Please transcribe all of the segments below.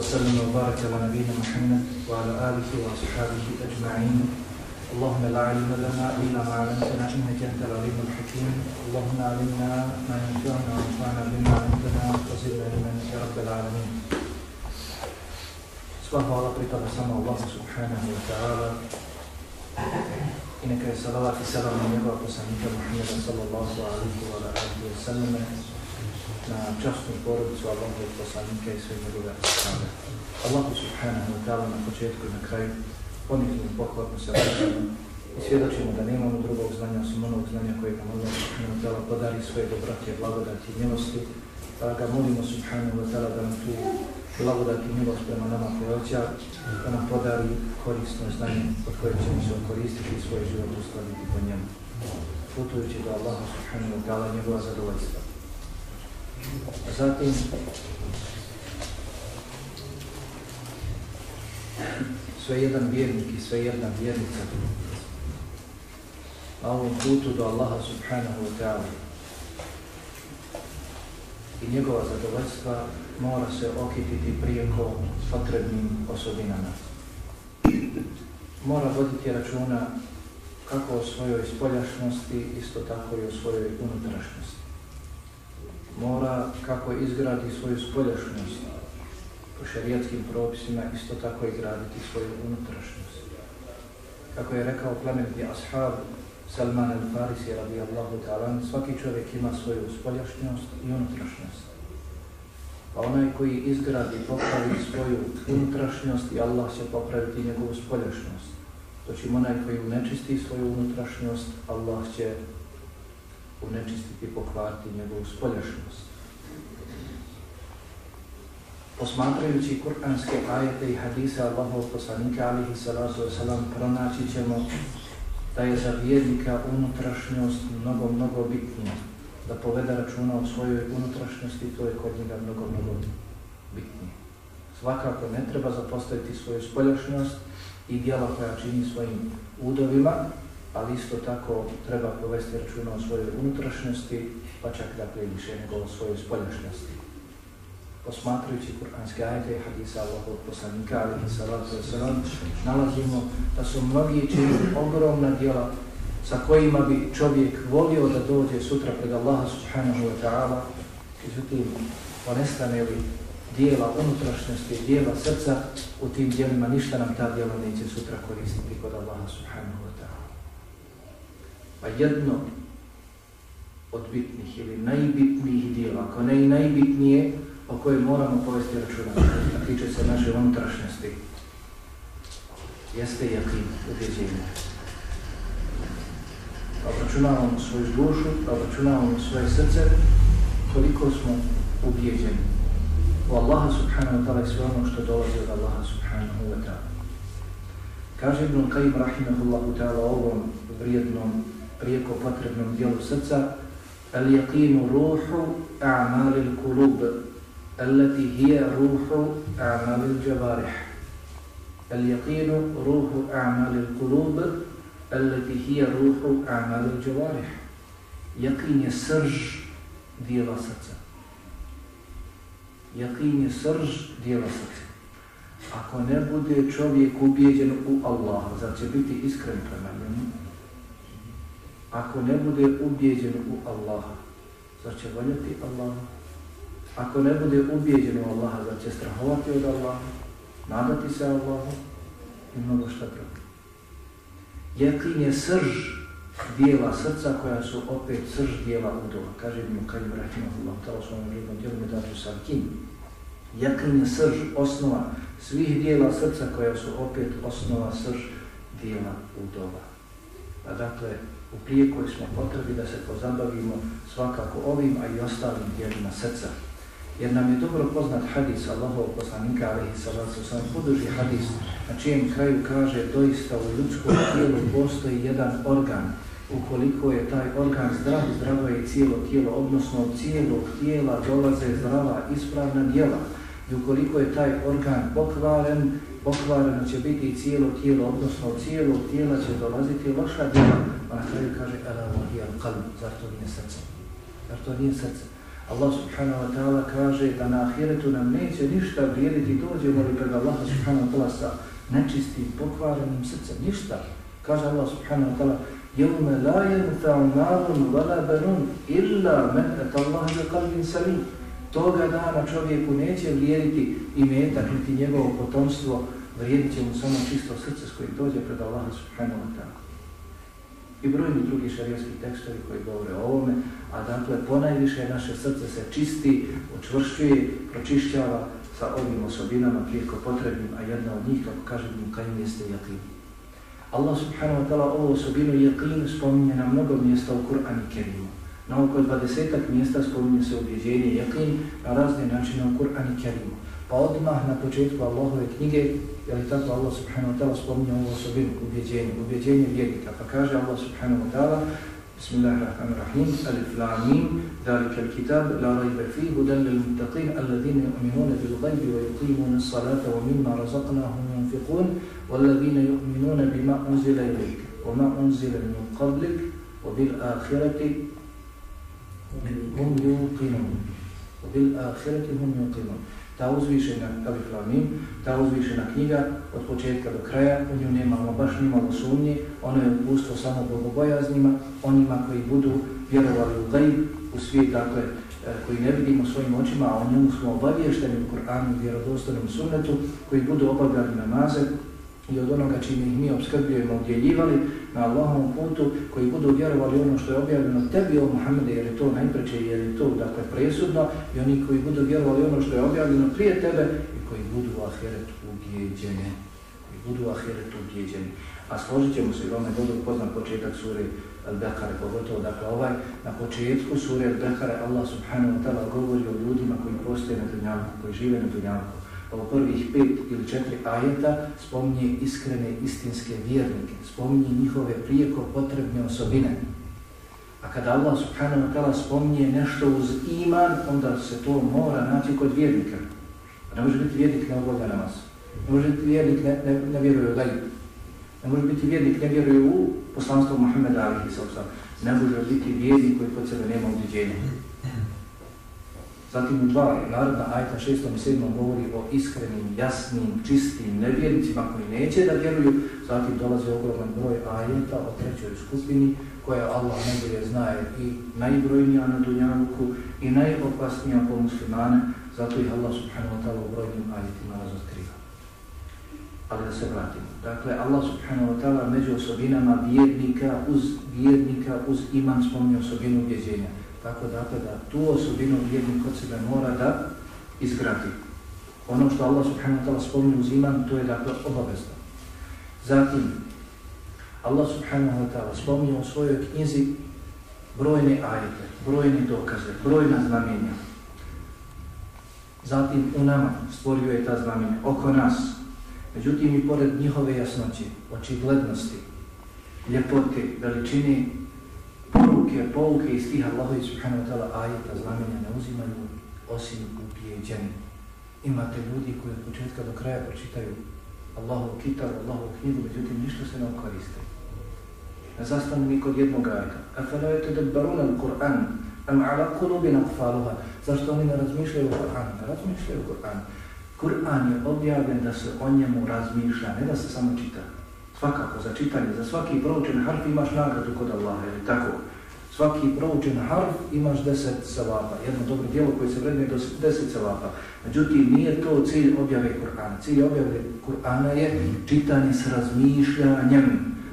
وسلم وبارك على نبينا محمد وعلى آله وأصحابه أجمعين. اللهم لا علم لنا إلا ما علمتنا إنك أنت العليم الحكيم. اللهم علمنا ما ينفعنا وانفعنا بما علمتنا وزدنا علما يا رب العالمين. Sva hvala pripada samo Allah subhanahu wa ta'ala. I neka je salavat i salam na njegova poslanika Muhammeda sallallahu alaihi wa alaihi wa sallam. Na častnu porodicu Allahovog poslanika i sve njegove ashabe. Allahu subhanahu wa ta'ala na početku i na kraju ponizimo pohvatno se vraćamo i svjedočimo da nemamo ono drugog znanja osim onog znanja koje nam Allah subhanahu wa ta'ala podari svoje dobrate, blagodati i milosti pa ga molimo subhanahu wa ta'ala da nam tu blagodati i milost prema nama poveća, da nam podari korisno znanje od koje ćemo se koristiti i svoj život uskladiti po njemu. Putujući do Allaha subhanahu wa ta'ala njegova zadovoljstva. Zatim, sve jedan vjernik i sve jedna vjernica na ovom putu do Allaha subhanahu wa ta'ala i njegova zadovoljstva mora se okititi prijeko potrebnim osobinama. Mora voditi računa kako o svojoj spoljašnosti, isto tako i o svojoj unutrašnjosti. Mora kako izgradi svoju spoljašnjost po šarijatskim propisima, isto tako i graditi svoju unutrašnjost. Kako je rekao plemenitni ashab Salman al-Farisi radijallahu ta'ala, svaki čovjek ima svoju spoljašnjost i unutrašnjost. Pa onaj koji izgradi i popravi svoju unutrašnjost i Allah će popraviti njegovu spoljašnjost. Doći onaj koji unečisti svoju unutrašnjost, Allah će unečistiti i pokvariti njegovu spoljašnost. Posmatrajući kuranske ajete i hadise Allahov poslanika alihi salatu wasalam, pronaći ćemo da je za vjernika unutrašnjost mnogo, mnogo bitnija da poveda računa o svojoj unutrašnjosti, to je kod njega mnogo, mnogo bitnije. Svakako ne treba zapostaviti svoju spoljašnjost i dijela koja čini svojim udovima, ali isto tako treba povesti računa o svojoj unutrašnjosti, pa čak dakle više nego o svojoj spoljašnjosti. Posmatrajući kuranske ajete i hadisa Allahog poslanika, ali i salatu wasalam, nalazimo da su mnogi činili ogromna djela sa kojima bi čovjek volio da dođe sutra pred Allaha subhanahu wa ta'ala, međutim, ponestane li dijela unutrašnjosti, dijela srca, u tim dijelima ništa nam ta dijela neće sutra koristiti kod Allaha subhanahu wa ta'ala. Pa jedno od bitnih ili najbitnijih dijela, ako ne i najbitnije, o koje moramo povesti računa, a tiče se naše unutrašnjosti, jeste jakin, ubjeđenje obračunavamo svoju dušu, obračunavamo svoje srce, koliko smo ubjeđeni u Allaha subhanahu wa ta'ala i sve ono što dolazi od Allaha subhanahu wa ta'ala. Kaže Ibn Qayyim rahimahullahu ta'ala ovom vrijednom, prijeko potrebnom dijelu srca Al-yaqinu ruhu a'malil kulub allati hiya ruhu a'malil javarih Al-yaqinu ruhu a'malil kulub التي هي روح أعمال الجوارح يقين سرج dijela srca. Jakin je srž dijela srca. Ako ne bude čovjek ubijeđen u Allaha, zar će biti iskren prema njemu? Ako ne bude ubijeđen u Allaha, zar će voljeti Allaha? Ako ne bude ubijeđen u Allaha, zar će strahovati od Allaha? Nadati se Allahu? I mnogo šta drugo. Jekin je srž dijela srca koja su opet srž dijela udova. Kaže Ibn Kajim Rahimahullah, tala svojom drugom dijelu Medatu Sarkin. Jekin je srž, osnova svih dijela srca koja su opet osnova srž dijela udova. Pa dakle, u prijekoj smo potrebi da se pozabavimo svakako ovim, a i ostalim dijelima srca. Jer nam je dobro poznat hadis Allahov poslanika, alihi salatu sam poduži hadis, na čijem kraju kaže doista u ljudskom tijelu postoji jedan organ. Ukoliko je taj organ zdrav, zdravo je cijelo tijelo, odnosno od cijelog tijela dolaze zdrava, ispravna djela. I ukoliko je taj organ pokvaren, pokvareno će biti i cijelo tijelo, odnosno od cijelog tijela će dolaziti loša djela pa na kraju kaže ala vahi al qalbi, zar to nije srce? Zar to nije srce? Allah subhanahu wa ta'ala kaže da na ahiretu nam neće ništa vrijediti, dođemo li pred Allah subhanahu wa ta'ala sa nečistim, pokvarenim srcem, ništa. Kaže Allah subhanahu wa ta'ala, يَوْمَ لَا vala نَارٌ illa men et Allah اللَّهَ kalbin salim. Toga dana čovjeku neće vrijediti i metak, niti njegovo potomstvo, vrijedit će mu samo čisto srce s kojim dođe pred Allah subhanahu wa ta'ala i brojni drugi šarijski tekstovi koji govore o ovome, a dakle ponajviše naše srce se čisti, učvršćuje, pročišćava sa ovim osobinama prijeko potrebnim, a jedna od njih, kako kaže mu, kaj jeste jakin. Allah subhanahu wa ta'ala ovu osobinu jakin spominje na mnogo mjesta u Kur'an i Kerimu. Na oko dvadesetak mjesta spominje se objeđenje jakin na razne načine u Kur'an i Kerimu. Pa odmah na početku Allahove knjige, je li tako Allah subhanahu wa ta'ala spominje ovu osobinu, ubjeđenje, ubjeđenje vjernika. Pa kaže Allah subhanahu wa ta'ala, Bismillahirrahmanirrahim, alif lamim, dalika al-kitab, la rajba fi, hudan lil muttaqin, alladhina yu'minuna bil ghaibi wa yuqimuna as-salata wa mimma razaqnahum yunfiqun, walladhina yu'minuna bima unzila ilayka, wa ma unzila min qablik, wa bil akhirati hum yuqinun. Wa bil akhirati hum yuqinun ta uzvišena Aliflamim, ta uzvišena knjiga od početka do kraja, u nju nemamo baš nimalo sumnje, ono je upustvo samo bogobojaznima, onima koji budu vjerovali u gajb, u svijet, dakle, e, koji ne vidimo svojim očima, a o njemu smo obavješteni u Koranu, vjerodostanom sunnetu, koji budu obavljali namaze, i od onoga čime ih mi obskrbljujemo, odjeljivali na Allahovom putu, koji budu vjerovali ono što je objavljeno tebi o Muhammede, jer je to najpreće, jer je to dakle presudno, i oni koji budu vjerovali ono što je objavljeno prije tebe i koji budu u ahiretu ubijeđeni. Koji budu u ahiretu ubijeđeni. A složit ćemo se i je dobro poznan početak suri Al-Bekare, pogotovo dakle ovaj na početku suri Al-Bekare Allah subhanahu wa ta'ala govori o ljudima koji postoje na dunjavku, koji žive na dunjavku ovo prvih pet ili četiri ajeta spominje iskrene istinske vjernike, spominje njihove prijeko potrebne osobine. A kada Allah subhanahu wa ta'ala spominje nešto uz iman, onda se to mora naći kod vjernika. Pa ne može biti vjernik ne obavlja namaz. Ne može biti vjernik ne, ne, ne vjeruje u gajbu. Ne može biti vjernik ne vjeruje u poslanstvo Muhammeda alihi sallam. Ne može biti vjernik koji kod sebe nema uđenja. Zatim u dva narodna ajta šestom i sedmom govori o iskrenim, jasnim, čistim nevjernicima koji neće da vjeruju. Zatim dolazi ogroman broj ajeta o trećoj skupini koja Allah najbolje znaje i najbrojnija na dunjavuku i najopasnija po muslimane. Zato ih Allah subhanahu wa ta'ala u brojnim ajetima razotkriva. Ali da se vratimo. Dakle, Allah subhanahu wa ta'ala među osobinama vjernika uz vjernika uz iman spomni osobinu ubjeđenja. Tako dakle da tu osobinu vjernik kod sebe mora da izgradi. Ono što Allah subhanahu wa ta'ala spominje uz iman, to je dakle obavezno. Zatim, Allah subhanahu wa ta'ala spominje u svojoj knjizi brojne ajete, brojne dokaze, brojna znamenja. Zatim u nama stvorio je ta znamenja oko nas. Međutim i pored njihove jasnoće, očiglednosti, ljepote, veličine poruke, pouke iz tih Allahovi subhanahu wa ta'ala ajeta znamenja ne uzimaju osim ubijeđeni. Imate ljudi koji od početka do kraja pročitaju Allahov kitab, Allahov knjigu, međutim ništa se ne okoriste. Ne zastanu ni kod jednog ajeta. A kada je to debaruna Kur'an, am ala kulubi kfaluha, zašto oni ne razmišljaju o Kur'anu? Ne razmišljaju o Kur'anu. Kur'an je objavljen da se o njemu razmišlja, ne da se samo čita. Svakako, za čitanje, za svaki proučen harf imaš nagradu kod Allaha, ili tako? Svaki proučen harf imaš deset savapa, jedno dobro djelo koje se vredne do deset savapa. Međutim, nije to cilj objave Kur'ana. Cilj objave Kur'ana je čitanje s razmišljanjem.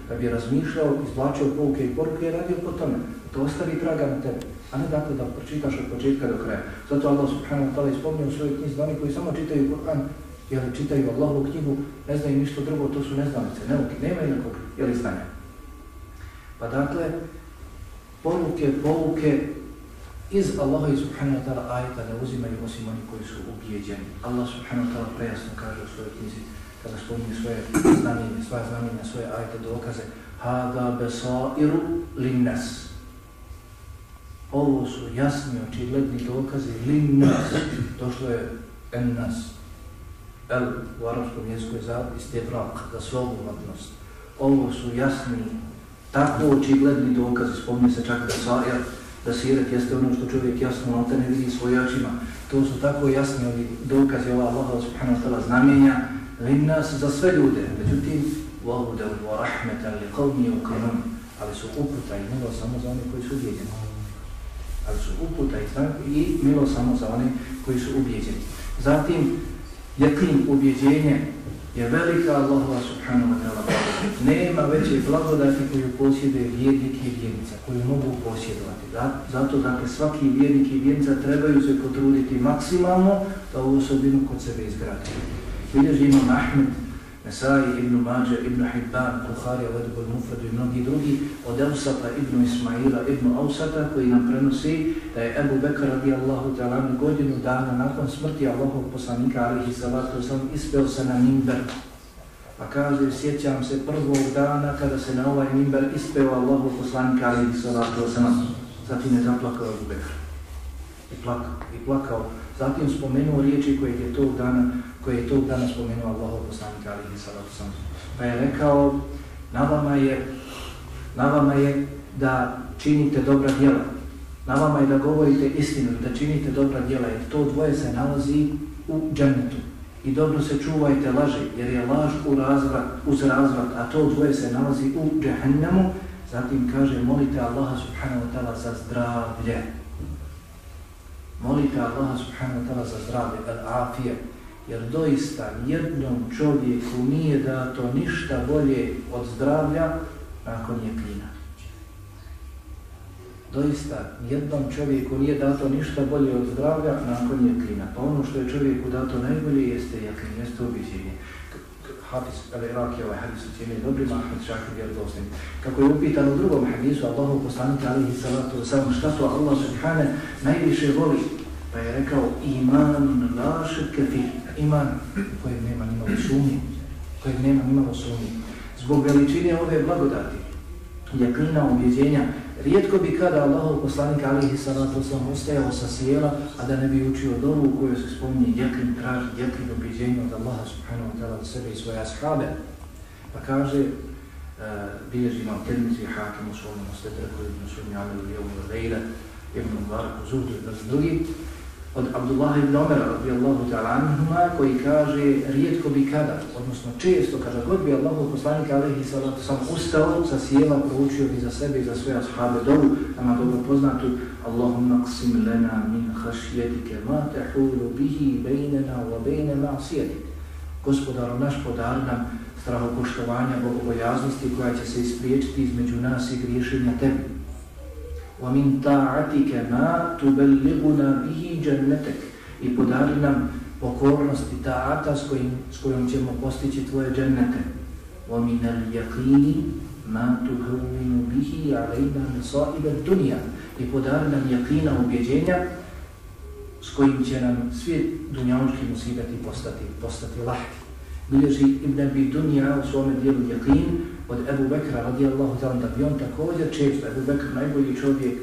Da bi razmišljao, izvlačio pouke i poruke i radio po tome. To ostavi traga na tebe. A ne dakle da pročitaš od početka do kraja. Zato Allah subhanahu wa ta'ala ispomnio u svojoj knjizi oni koji samo čitaju Kur'an, jer čitaju Allahovu knjigu, ne znaju ništa drugo, to su neznalice, neuke, nema inakog, jel znanja. Pa dakle, poruke, pouke iz Allaha i subhanahu wa ta'ala ajeta ne uzimaju osim oni koji su ubijeđeni. Allah subhanahu wa ta'ala prejasno kaže u svojoj knjizi, kada spominje svoje znamenje, svoje znamenje, svoje ajete, dokaze, Hada besairu linnas. Ovo su jasni, očigledni dokaze linnas. Došlo je ennas, El u arabskom jeziku je za istebrak, za svobovatnost. Ovo su jasni, tako očigledni dokazi, spominje se čak da Sajer, Basiret jeste ono što čovjek jasno na te ne vidi svoj očima. To su tako jasni ovi dokazi ova Allah subhanahu wa ta'ala znamenja nas za sve ljude. Međutim, وَهُدَوْ وَرَحْمَةً لِقَوْمِ يُقِنُونَ Ali su uputa i milo samo za one koji su ubijeđeni. Ali su uputa i milo samo za one koji su ubijeđeni. Zatim, jakim ubjeđenje je velika Allahova subhanahu wa ta'ala Nema veće blagodati koju posjeduje vjernik i vjernica, koju mogu posjedovati. Zato, dakle, svaki vjernik i vjernica trebaju se potruditi maksimalno da ovu osobinu kod sebe izgradi. Vidješ imam Ahmed, Nesai, Ibn Mađe, Ibn Hibban, Bukhari, Vedbol Mufradu i mnogi drugi, od Eusata, Ibn Ismaila, Ibn Ausata, koji nam prenosi da je Ebu radi radijallahu ta'ala godinu dana nakon smrti Allahov poslanika, alihi salatu sam, ispeo se na Nimber. Pa kaže, sjećam se prvog dana kada se na ovaj Nimber ispeo Allahov poslanika, alihi salatu sam. Zatim je zaplakao Ebu Bekar. I plakao, i plakao. Zatim spomenuo riječi koje je tog dana koji je tog dana spomenuo Allahov poslanik alihi salatu sam. Pa je rekao, na vama je, na vama je da činite dobra djela. Na vama je da govorite istinu, da činite dobra djela, jer to dvoje se nalazi u džennetu. I dobro se čuvajte laži, jer je laž u razvrat, uz razvrat, a to dvoje se nalazi u džehennemu. Zatim kaže, molite Allaha subhanahu wa ta'ala za zdravlje. Molite Allaha subhanahu wa ta'ala za zdravlje, al-afije, Jer doista jednom čovjeku nije dato ništa bolje od zdravlja nakon jeklina. Doista jednom čovjeku nije dato ništa bolje od zdravlja nakon jeklina. Pa ono što je čovjeku dato najbolje jeste jeklin, jeste obiđenje. Hafiz al-Iraq je ovaj hadis ucijenio dobrim, Ahmed Šakir je dostim. Kako je upitan u drugom hadisu, Allahu poslanika alihi salatu wasalam, šta to Allah subhane najviše voli? Pa je rekao, iman laše kefir, iman kojeg nema nimalo sumnje, kojeg nema nimalo sumnje. Zbog veličine ove blagodati, jaklina objeđenja, rijetko bi kada Allahov poslanik alihi salatu sam ustajao sa sjela, a da ne bi učio dovu u kojoj se spominje jaklin traž, jaklin objeđenja od Allaha subhanahu wa ta'ala sebe i svoje ashabe. Pa kaže, uh, bilježi imam termici hakim u svom ostedreku, ibn sunni amiru jevu lejle, ibn Mubarak zuhdu i drugi, od Abdullah ibn Omer radijallahu ta'ala anhuma koji kaže rijetko bi kada, odnosno često kada god bi Allahu poslanik alaihi salatu sam ustao sa sjela, proučio bi za sebe i za svoje ashabe dovu, nama dobro poznatu Allahumma qsim lana min hašjetike ma tehulu bihi bejnena wa bejne ma'sijetik. Gospodaru naš podar nam strahopoštovanja, bogobojaznosti koja će se ispriječiti između nas i griješenja tebi. وَمِنْ تَعَتِكَ مَا تُبَلِّغُنَا بِهِ جَنَّتَكَ I podari nam pokornost i ta'ata s, s kojom ćemo postići tvoje džennete. وَمِنَ الْيَقِينِ مَا تُهَوِّنُ بِهِ عَلَيْنَا نِصَائِبَ الدُّنْيَا I podari nam jakina ubjeđenja s kojim će nam svi dunjavnički musibeti postati, postati lahki. Bilježi Ibn Abi Dunja u svome dijelu jakin, od Ebu Bekra radijallahu ta'ala da bi on također često, Ebu Bekr najbolji čovjek,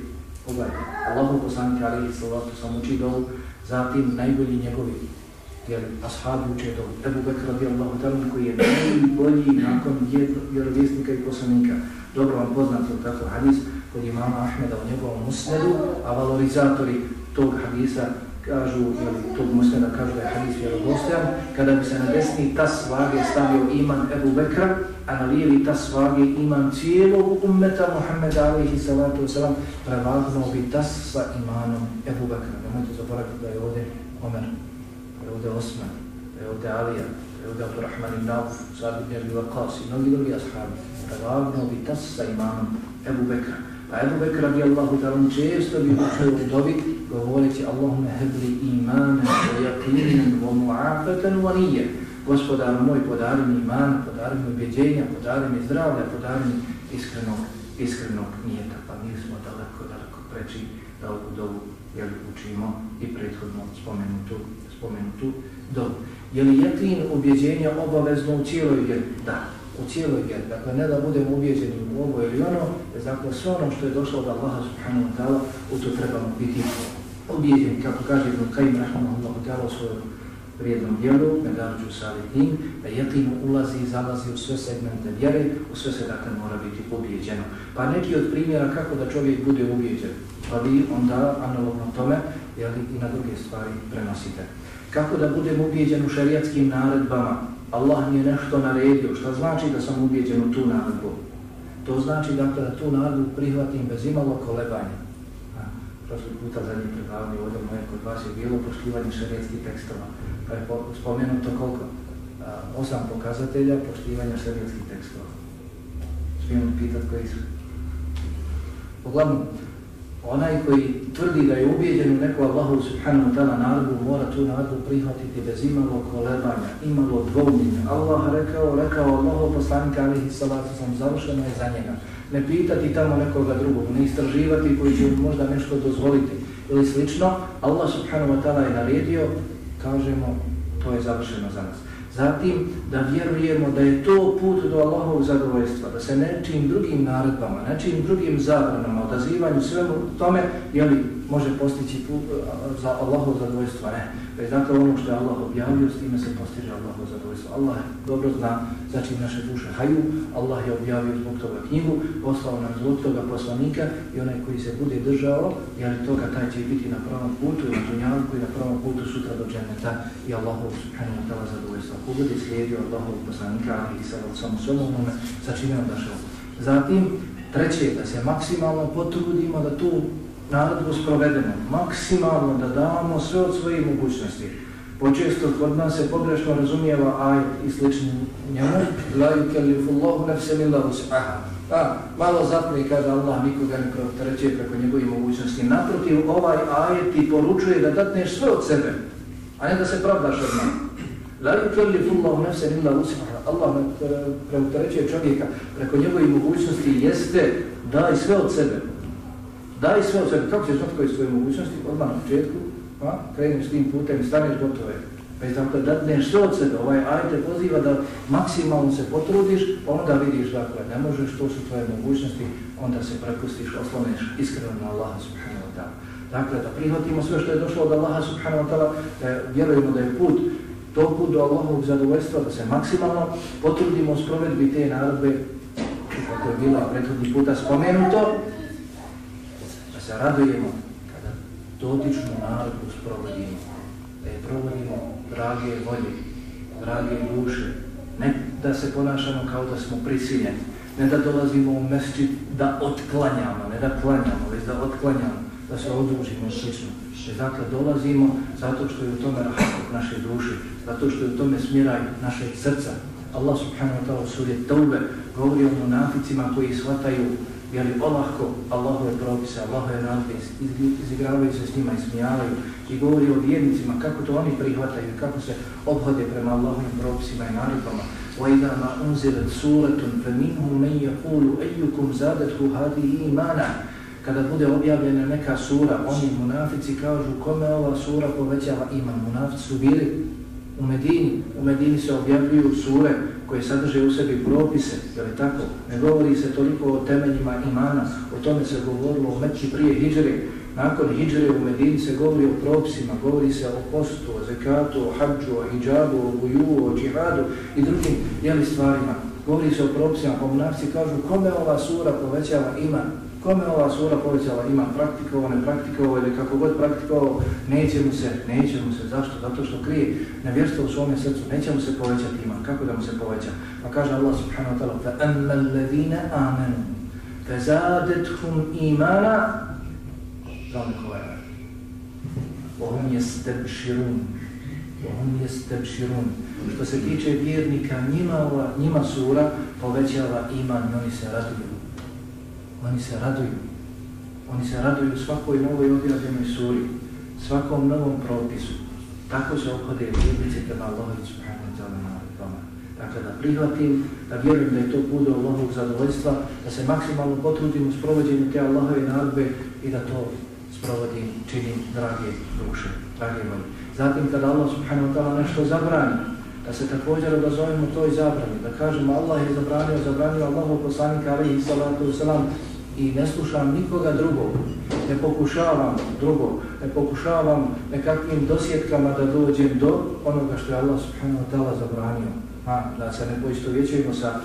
pogledajte, Allahu poslanika alihi sallatu sam uči dovu, zatim najbolji njegovi, jer ashabi uče dovu, Ebu Bekr radijallahu ta'ala koji je najbolji nakon vjerovjesnika i poslanika. Dobro vam poznat je tako hadis kod imama Ahmeda u njegovom musnedu, a valorizatori tog hadisa kažu, ili tog musneda kažu da je hadis vjerovostojan, kada bi se na desni tas vage stavio iman Ebu Bekra, a na lijevi tas imam cijelog ummeta Muhammed alaihi salatu wasalam, prevagnuo bi tas sa imanom Ebu Bekra. Nemojte zaboraviti da je ovdje Omer, da je ovdje Osman, da je ovdje Alija, da je ovdje Abdurrahman ibn Auf, Sad ibn Erbi Waqas i mnogi drugi ashabi. Prevagnuo bi tas sa imanom Ebu Bekra. A Ebu Bekra radijallahu ta'ala često bi učeo u dobi govoreći Allahumma hebli imanan wa yaqinan wa mu'afatan wa niyya gospodaru moj, podari mi iman, podari mi ubjeđenja, podari mi zdravlja, podari mi iskrenog, iskrenog nijeta. Pa mi smo daleko, daleko preći da ovu dovu jel, učimo i prethodno spomenutu, spomenutu dovu. Je li jetin ubjeđenja obavezno u cijeloj vjeri? Da u cijeloj vjeri. Dakle, ne da budemo ubijeđeni u ovo ili ono, dakle, sve ono što je došlo od Allaha subhanahu wa ta'ala, u to trebamo biti ubijeđeni, kako kaže Ibn Qajim rahmanahu wa ta'ala u svojoj vrijednom djelu, Medanđu salihin, da jeqinu ulazi i zalazi u sve segmente vjere, u sve se dakle mora biti ubijeđeno. Pa neki od primjera kako da čovjek bude ubijeđen, pa vi onda analogno tome jeli, i na druge stvari prenosite. Kako da budem ubijeđen u šarijatskim naredbama? Allah mi je nešto naredio, što znači da sam ubijeđen u tu naredbu? To znači dakle da tu naredbu prihvatim bez imalo kolebanja prošli puta zadnji predavni ovdje moje kod vas je bilo poštivanje šarijetskih tekstova. Pa je spomenuto koliko? A, osam pokazatelja poštivanja šarijetskih tekstova. Smijem pitati koji su. Uglavnom, onaj koji tvrdi da je ubijeđen u neku Allahu subhanahu wa ta'ala narodu, mora tu narodu prihvatiti bez imalo kolebanja, imalo dvomljenja. Allah rekao, rekao Allahu poslanika alihi salatu sam završeno je za njega ne pitati tamo nekoga drugog, ne istraživati koji će možda nešto dozvoliti ili slično, Allah subhanahu wa ta'ala je naredio, kažemo, to je završeno za nas. Zatim, da vjerujemo da je to put do Allahovog zadovoljstva, da se nečim drugim naredbama, nečim drugim zabranama, odazivanju svemu tome, jeli, može postići put za Allahov zadovoljstva, ne. Već dakle ono što je Allah objavio, s time se postiže Allahov zadovoljstvo. Allah dobro zna znači naše duše haju, Allah je objavio zbog toga knjigu, poslao nam zbog toga poslanika i onaj koji se bude držao, jer toga taj će biti na pravom putu i na dunjavku i na pravom putu sutra do dženeta i Allahov subhanahu wa ta'ala zadovoljstvo. Ko bude slijedio Allahov poslanika, ali i sada samo sobom, ovome, sa čime on došao. Zatim, treće, da se maksimalno potrudimo da tu naredbu sprovedemo, maksimalno da damo sve od svoje mogućnosti. Počesto kod nas se pogrešno razumijeva aj i slični njemu, la yukellifu Allahu nafsan illa wus'aha. A, malo zapne i kaže Allah nikoga ne preopterećuje preko njegovih mogućnosti. Naprotiv, ovaj ajet ti poručuje da datneš sve od sebe, a ne da se pravdaš od nama. La yukellifu Allahu nafsan illa wus'aha. Allah ne preopterećuje čovjeka preko njegovih mogućnosti jeste daj sve od sebe. Daj sve od sebe, kako ćeš znati svoje mogućnosti, odmah na početku, a, kreniš tim putem i staneš gotove. Pa je tako da sve od sebe, ovaj aj te poziva da maksimalno se potrudiš, pa onda vidiš dakle, ne možeš, to su tvoje mogućnosti, onda se prepustiš, osloneš iskreno na Allaha subhanahu wa ta'ala. Dakle, da prihvatimo sve što je došlo od Allaha subhanahu wa ta'ala, da vjerujemo da je put, to put do Allahovog zadovoljstva, da se maksimalno potrudimo s provedbi te narodbe, kako je bila prethodni puta spomenuto, se radujemo kada dotičnu narodu sprovodimo, da je provodimo drage volje, drage duše, ne da se ponašamo kao da smo prisiljeni, ne da dolazimo u mesčit da otklanjamo, ne da klanjamo, već da otklanjamo, da se odružimo slično. E, Jer dakle dolazimo zato što je u tome rahatok naše duše, zato što je u tome smjeraj našeg srca. Allah subhanahu wa ta'ala suri Taube govori o monaficima koji shvataju jeli olahko Allahove propise, Allahove nadbe, izigravaju se s njima i smijavaju i govori o vjernicima kako to oni prihvataju i kako se obhode prema Allahovim propisima i naredbama. وَإِذَا مَا أُنْزِلَتْ سُورَةٌ فَمِنْهُمْ مَنْ يَقُولُ أَيُّكُمْ زَادَتْهُ هَذِهِ إِمَانًا Kada bude objavljena neka sura, oni munafici kažu kome ova sura povećava iman. Munafici su bili u Medini. U Medini se objavljuju sure koje sadrže u sebi propise, je li tako? Ne govori se toliko o temeljima imana, o tome se govorilo o Meći prije Hidžre. Nakon Hidžre u Medini se govori o propisima, govori se o postu, o zekatu, o hađu, o hijđabu, o guju, o džihadu i drugim jeli stvarima. Govori se o propisima, pa komunarci kažu kome ova sura povećava iman, kome ova sura povećala ima praktikovao, ne praktikovao ili kako god praktikovao, neće mu se, neće mu se, zašto? Zato što krije nevjerstvo u svome srcu, neće mu se povećati ima, kako da mu se poveća? Pa kaže Allah subhanahu wa ta'ala, فَأَمَّا الَّذِينَ آمَنُوا فَزَادَتْهُمْ إِمَانًا Zalne koja je. وَهُمْ يَسْتَبْشِرُونَ وَهُمْ يَسْتَبْشِرُونَ Što se tiče vjernika, njima, njima sura povećava iman i oni se raduju oni se raduju. Oni se raduju svakoj novoj objavljenoj suri, svakom novom propisu. Tako se obhode vjernice prema Allahovi subhanahu wa ta'ala Dakle, da prihvatim, da vjerujem da je to bude Allahovog zadovoljstva, da se maksimalno potrudim u sprovođenju te Allahove narodbe i da to sprovodim, činim drage duše, drage moji. Zatim, kada Allah subhanahu wa ta'ala nešto zabrani, da se također odazovimo toj zabrani, da kažemo Allah je zabranio, zabranio Allahov poslanika, alaihi i salatu wasalam, i ne slušam nikoga drugog, ne pokušavam drugog, ne pokušavam nekakvim dosjetkama da dođem do onoga što je Allah subhanahu wa ta'ala zabranio. Ha, da se ne poisto vjećujemo sa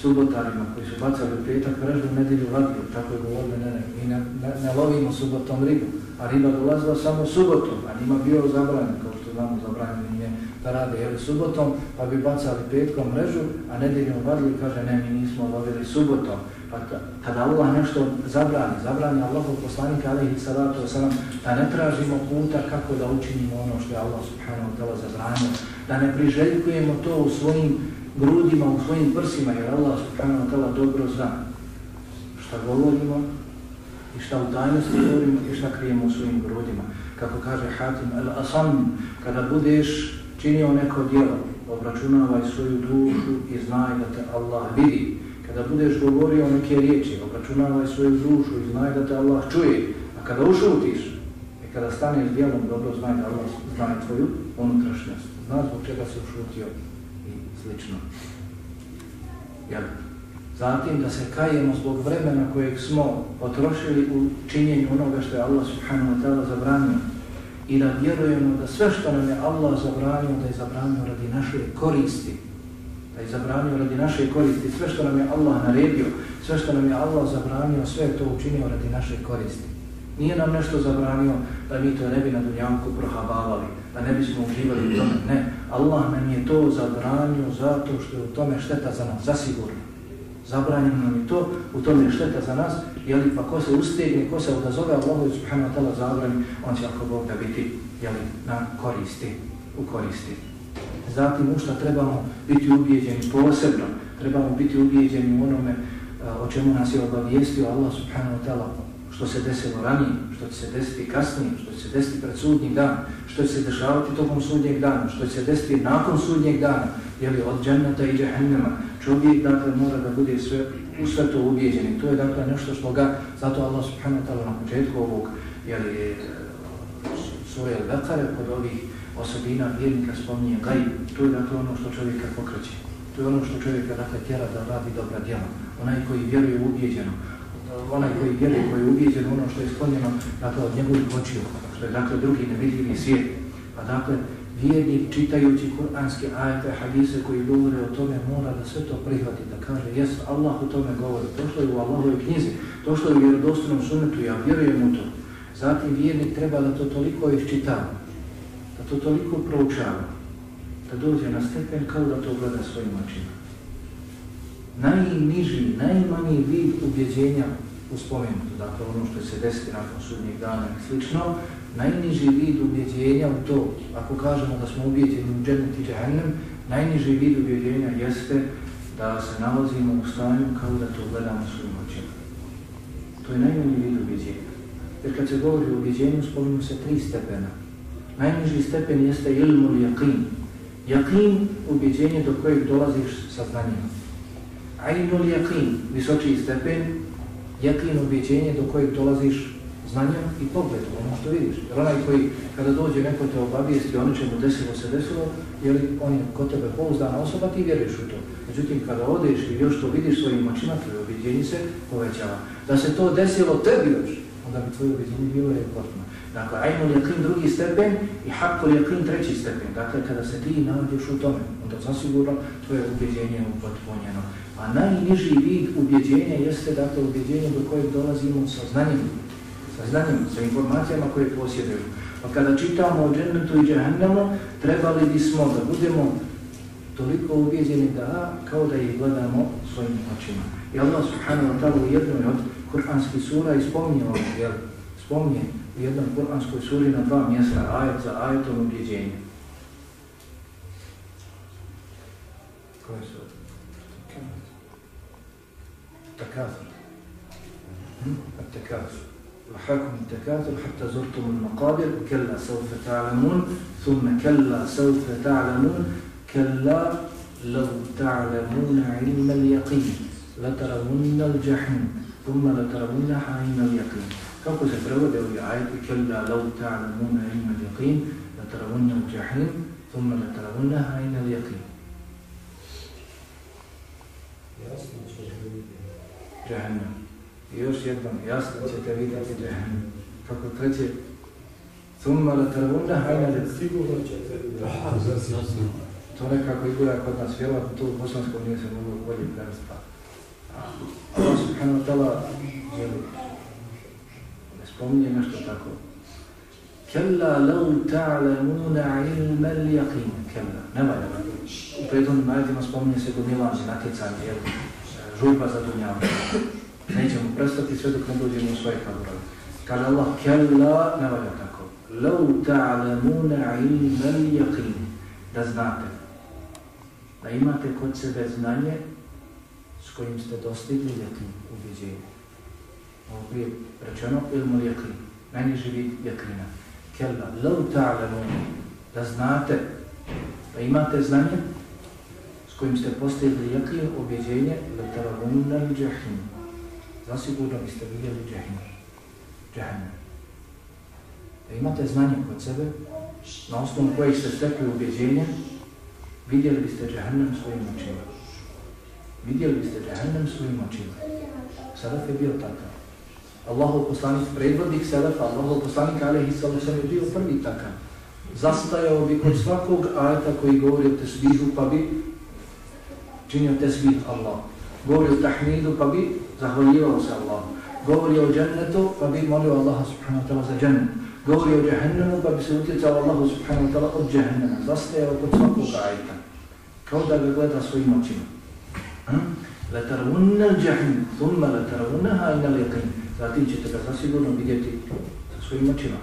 subotarima koji su bacali u petak mrežu nedelju, nedjelju tako je govorili, ne, ne, mi ne, ne, ne lovimo subotom ribu, a riba dolazila samo subotom, a njima bio zabranjen, kao što znamo zabranjen nije da rade jeli subotom, pa bi bacali petkom mrežu, a nedjeljom vadili kaže ne, mi nismo lovili subotom. Pa kada Allah nešto zabrani, zabrani Allahov poslanika, ali i salatu wasalam, da ne tražimo puta kako da učinimo ono što je Allah subhanahu wa ta'ala zabranio, da ne priželjkujemo to u svojim grudima, u svojim prsima, jer Allah subhanahu wa ta'ala dobro zna šta govorimo i šta u tajnosti govorimo i šta krijemo u svojim grudima. Kako kaže Hatim al-Asam, kada budeš činio neko djelo, obračunavaj svoju dušu i znaj da te Allah vidi. Kada budeš govorio neke riječi, obračunavaj svoju dušu i znaj da te Allah čuje. A kada ušutiš i kada staneš djelom, dobro znaj da Allah znaj tvoju unutrašnjost. Zna zbog čega se ušutio i slično. Jel? Zatim da se kajemo zbog vremena kojeg smo potrošili u činjenju onoga što je Allah subhanahu wa ta'ala zabranio i da vjerujemo da sve što nam je Allah zabranio, da je zabranio radi naše koristi. Da je zabranio radi naše koristi. Sve što nam je Allah naredio, sve što nam je Allah zabranio, sve to učinio radi naše koristi. Nije nam nešto zabranio da mi to ne bi na dunjanku prohabavali, da ne bismo uživali u tome. Ne, Allah nam je to zabranio zato što je u tome šteta za nas, zasigurno zabranjeno nam i to, u tome je šteta za nas, jeli, pa ko se ustegne, ko se odazove Allahu subhanahu wa ta'ala zabrani, on će ako Bog da biti jeli, na koristi, u koristi. Zatim u što trebamo biti ubijeđeni posebno, trebamo biti ubijeđeni u onome e, o čemu nas je obavijestio Allah subhanahu wa ta'ala, što se desilo ranije, što će se desiti kasnije, što će se desiti pred sudnjeg dana, što će se dešavati tokom sudnjeg dana, što će se desiti nakon sudnjeg dana, jeli, od dženneta i džehennema. čovjek dakle mora da bude sve u sve to ubijeđen. I to je dakle nešto što ga zato Allah subhanahu ta'ala na početku ovog jeli, svoje lekare kod ovih osobina vjernika spominje gaj to je dakle ono što čovjeka pokreće. To je ono što čovjeka dakle tjera da radi dobra djela. Onaj koji vjeruje ubijeđeno. Onaj koji vjeruje koji je ubijeđen ono što je sklonjeno dakle od njegovih očiju što je dakle drugi nevidljivi svijet. Pa dakle vjernik čitajući kuranske ajete, hadise koji govore o tome, mora da sve to prihvati, da kaže, jes, Allah o tome govori, to što je u Allahove knjizi, to što je u vjerodostojnom sunetu, ja vjerujem u to. Zatim vjernik treba da to toliko iščitava, da to toliko proučava, da dođe na stepen kao da to gleda svojim očima. Najniži, najmanji vid ubjeđenja u spomenutu, dakle ono što se desiti nakon sudnjeg dana i slično, najniži vid ubjeđenja u to, ako kažemo da smo ubjeđeni u džennet i džahennem, najniži vid ubjeđenja jeste da se nalazimo u stanju kao da to gledamo svojim očima. To je najmanji vid ubjeđenja. Jer kad se govori o ubjeđenju, spominu se tri stepena. Najniži stepen jeste ilmul jakin. Jakin, ubjeđenje do kojeg dolaziš sa znanjima. Ainul jakin, visočiji stepen, jakin ubjeđenje do kojeg dolaziš znanjem i pogledom, ono što vidiš. Jer onaj koji, kada dođe neko te obavijesti o nečemu desilo se desilo, jer on je kod tebe pouzdana osoba, ti vjeruješ u to. Međutim, kada odeš i još to vidiš svojim očima, tvoje objeđenje se povećava. Da se to desilo tebi još, onda bi tvoje objeđenje bilo je potpuno. Dakle, ajmo lijeklin drugi stepen i hakko lijeklin treći stepen. Dakle, kada se ti nađeš u tome, onda zasigurno tvoje objeđenje je upotpunjeno. A najniži vid ubjeđenja jeste dakle ubjeđenje do kojeg dolazimo sa znanjem znanjem, sa informacijama koje posjeduju. Pa kada čitamo o džennetu i džahennemu, trebali bismo da budemo toliko ubijeđeni da, kao da ih gledamo svojim očima. I Allah subhanahu wa ta'ala u jednoj od kur'anskih sura ispominje ovo, jel? Spominje u jednom kur'anskoj suri na dva mjesta, ajet za ajetom ubjeđenja. Koje su? Takazur. Hm? Takazur. رحاكم التكاثر حتى زرتم المقابر كلا سوف تعلمون. ثم كلا سوف تعلمون. كلا لو تعلمون علم اليقين لترون الجحيم ثم لترونها عين اليقين. كوكو سفروا دوي آيات كلا لو تعلمون علم اليقين لترون الجحيم ثم لترونها عين اليقين. جهنم I još jednom, jasno ćete vidjeti džehennem. Kako treće, Thumma la taravunna hajna li... Sigurno ćete vidjeti. To nekako izgleda kod nas, vjerovatno to u bosanskom nije se mogu bolje prevesti. Allah subhanahu wa ta'ala želi ne spominje nešto tako. Kalla lau ta'lamuna ilma l-yaqin. Kalla, nema je. U prethodnim ajetima spominje se gomilanje, natjecanje, žurba za dunjavu. Nećemo prestati sve dok ne dođemo u svoje kaburove. Kada Allah, kella, ne valja tako. Lau ta'lamuna ilma yaqin. Da znate, da imate kod sebe znanje s kojim ste dostigli jakin ubjeđenje. Ovo prije rečeno, ilmu jakin, najniži vid jakina. Kella, lau ta'lamu, da znate, da imate znanje s kojim ste postigli jakin ubjeđenje, la taravunna li džahim. Zasigurno biste vidjeli džahim. Džahim. Da imate znanje kod sebe, na osnovu kojih ste stekli ubjeđenje, vidjeli biste džahnem svojim očima. Vidjeli biste džahnem svojim očima. Sadaf je bio takav. Allahu poslanik, predvodnik Sadafa, Allahov poslanik Alehi Salosam je bio prvi takav. Zastajao bi kod svakog ajeta koji govori o tesbihu, pa bi činio tesbih Allah. Govori o tahmidu, pa bi zahvaljivao se Allah. Govori o džennetu, pa bi molio Allaha subhanahu wa ta'la za džennet govori o džahennemu, pa bi se utjecao Allahu subhanahu wa ta'la od džahennema. Zastajao kod svakog ajta. Kao da ga gleda svojim očima. لَتَرْوُنَّ الْجَحِمِ ثُمَّ لَتَرْوُنَّهَا إِنَ الْيَقِينِ Zatim ćete ga zasigurno vidjeti sa svojim očima.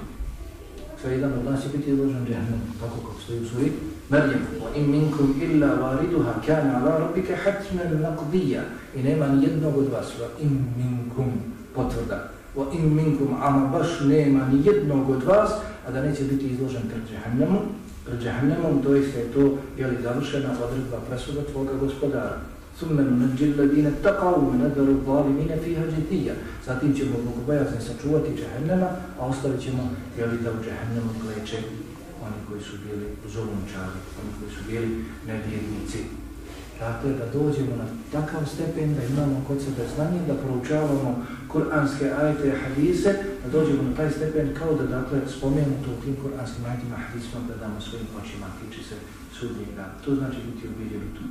Sve jedan od nas će biti izložen džahennemu, tako kako stoji u suri Merjem. وَإِن مِنْكُمْ إِلَّا وَارِدُهَا كَانَ عَلَى رَبِّكَ حَتْمًا نَقْضِيًّا I nema ni jednog od vas, وَإِن مِنْكُمْ potvrda wa in minkum ama baš nema ni jednog od vas, a da neće biti izložen pred džahannamom, pred džahannamom, to je to, je li završena odredba presuda tvoga gospodara. Summenu nadžil ladine taqavu me nadaru zalimine fiha džetija. Zatim ćemo bogobojazne sačuvati džahannama, a ostavit ćemo, je li da u džahannamu kleče oni koji su bili zulumčari, oni koji su bili nevjernici. Dakle, da dođemo na takav stepen, da imamo kod sebe znanje, da proučavamo kuranske ajete i hadise, da dođemo na taj stepen kao da, dakle, spomenuto u tim kuranskim ajetima hadisma da damo svojim očima, tiče se sudnjega. To znači biti uvidjeli tu.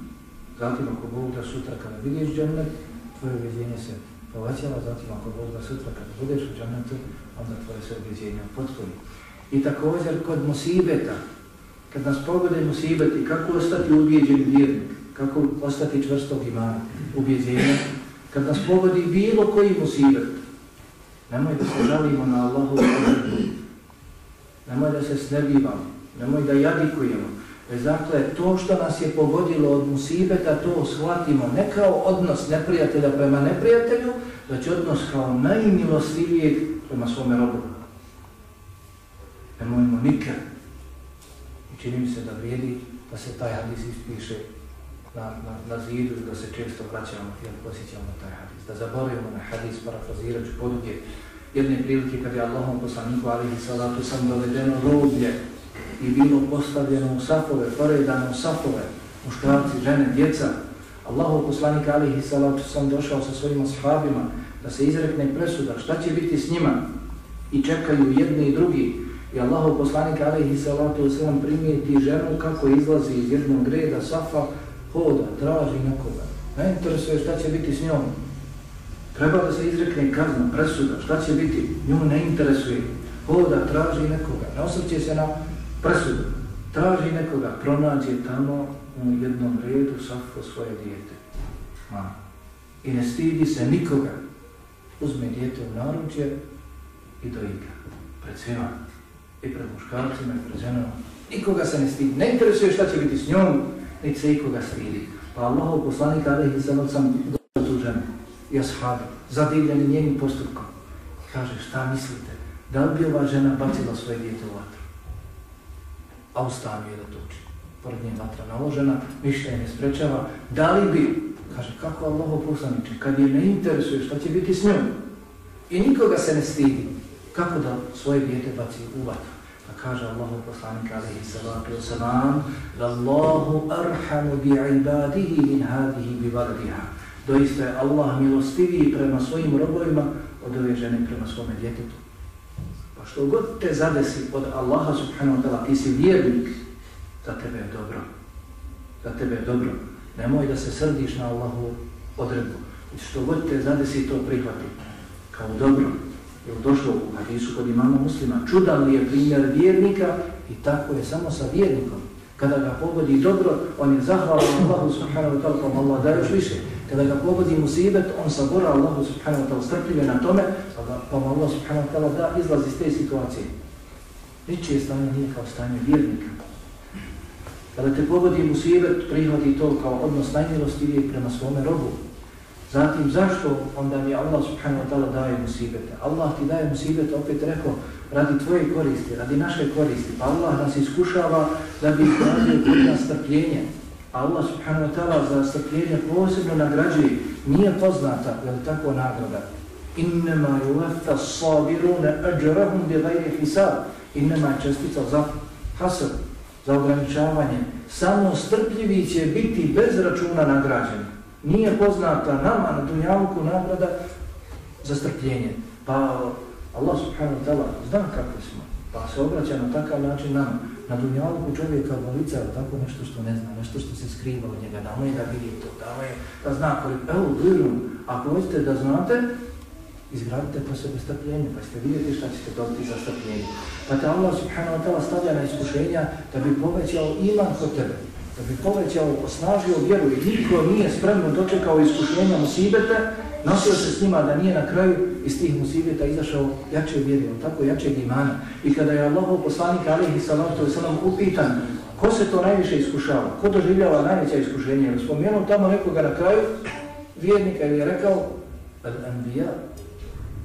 Zatim, ako Bog da sutra kada vidiš džennet, tvoje uvidjenje se povaćava, zatim ako Bog da sutra kada budeš u džennetu, onda tvoje se uvidjenje potpuni. I također kod musibeta, kad nas pogode musibeti, kako ostati ubijeđen vjernik? kako ostati čvrstog imana, ubjeđenja. Kad nas pogodi bilo koji musibet, nemoj da se žalimo na Allahu nemoj da se snebivamo, nemoj da jadikujemo. Već dakle, to što nas je pogodilo od musibeta, to shvatimo ne kao odnos neprijatelja prema neprijatelju, već odnos kao najmilostivijeg prema svome robu. Nemojmo nikad. I čini mi se da vrijedi da se taj hadis ispiše na, na, na zidu da se često vraćamo i posjećamo taj hadis. Da zaboravimo na hadis, parafrazirajući poduge jedne prilike kad je Allahom poslaniku alihi salatu sam dovedeno roblje i bilo postavljeno u safove, poredano u safove, muškarci, žene, djeca. Allahov poslanik alihi salatu sam došao sa svojim ashabima da se izrekne presuda šta će biti s njima i čekaju jedni i drugi. I Allahov poslanik alaihi salatu wasalam primijeti ženu kako izlazi iz jednog reda safa hoda, traži nekoga. Ne interesuje šta će biti s njom. Treba da se izrekne kazna, presuda, šta će biti, nju ne interesuje. Hoda, traži nekoga, ne osrće se na presudu. Traži nekoga, pronađe tamo u jednom redu safo svoje dijete. Ma. I ne stidi se nikoga. Uzme dijete u naručje i doji. Pred svima. I pred muškarcima i pred ženama. Nikoga se ne stidi. Ne interesuje šta će biti s njom, niti se ikoga sredi. Pa Allahov poslanik Alihi Salot sam došao tu ženu i ashabi, zadivljeni njenim postupkom. Kaže, šta mislite? Da li bi ova žena bacila svoje djete u vatru? A u stanju je da to uči. Pored nje vatra naložena, ništa je ne sprečava. Da li bi, kaže, kako Allahov poslaniče, kad je ne interesuje šta će biti s njom i nikoga se ne stidi, kako da svoje djete baci u vatru? Kaže Allahu poslanik alaihi salatu wasalam Lallahu arhamu bi ibadihi min hadihi bi valadiha Doista je Allah milostiviji prema svojim robovima od ove žene prema svome djetetu. Pa što god te zadesi od Allaha subhanahu wa ta'ala, ti si vjernik, za tebe je dobro. Za tebe je dobro. Nemoj da se srdiš na Allahu odredbu. I što god te zadesi, to prihvati. Kao dobro. Je došlo u hadisu kod imama muslima. Čudan li je primjer vjernika i tako je samo sa vjernikom. Kada ga pogodi dobro, on je zahvalan Allahu subhanahu wa ta'ala, pa Allah da još više. Kada ga pogodi musibet, on sabora Allahu subhanahu wa ta'ala, strpljive na tome, pa, pa Allah subhanahu wa ta'ala da izlaz iz te situacije. Ničije stanje nije kao stanje vjernika. Kada te pogodi musibet, prihvati to kao odnos najmilostivijeg prema svome robu. Zatim, zašto onda mi Allah subhanahu wa ta'ala daje musibete? Allah ti daje musibete, opet rekao, radi tvoje koristi, radi naše koristi. Pa Allah nas iskušava da bi radio kod nas strpljenje. Pa Allah subhanahu wa ta'ala za strpljenje posebno nagrađuje. Nije poznata, je li tako nagrada? Innama yuvafa sabiruna ađarahum bi gajri hisab. Innama čestica za hasr, za ograničavanje. Samo strpljivi će biti bez računa nagrađeni. Nije poznata nama na dunjavku nagrada za strpljenje. Pa Allah subhanahu wa ta'ala zna kako smo. Pa se obraća na takav način nama. Na dunjavku čovjeka volica je tako nešto što ne zna, nešto što se skriva od njega. Damo je da vidi to, damo je da zna koliko. Evo, virum, ako hoćete da znate, izgradite po sebe strpljenje, pa ste vidjeti šta ćete dobiti za strpljenje. Pa te Allah subhanahu wa ta'ala stavlja na iskušenja da bi povećao iman kod tebe, da bi povećao, osnažio vjeru i niko nije spremno dočekao iskušenja musibeta, nosio se s njima da nije na kraju iz tih musibeta izašao jače vjeri, tako jače imana. I kada je Allah poslanik alihi salatu i salam upitan ko se to najviše iskušava, ko doživljava najveća iskušenja, jer spomenuo tamo nekoga na kraju, vjernika je rekao, al-anbiya,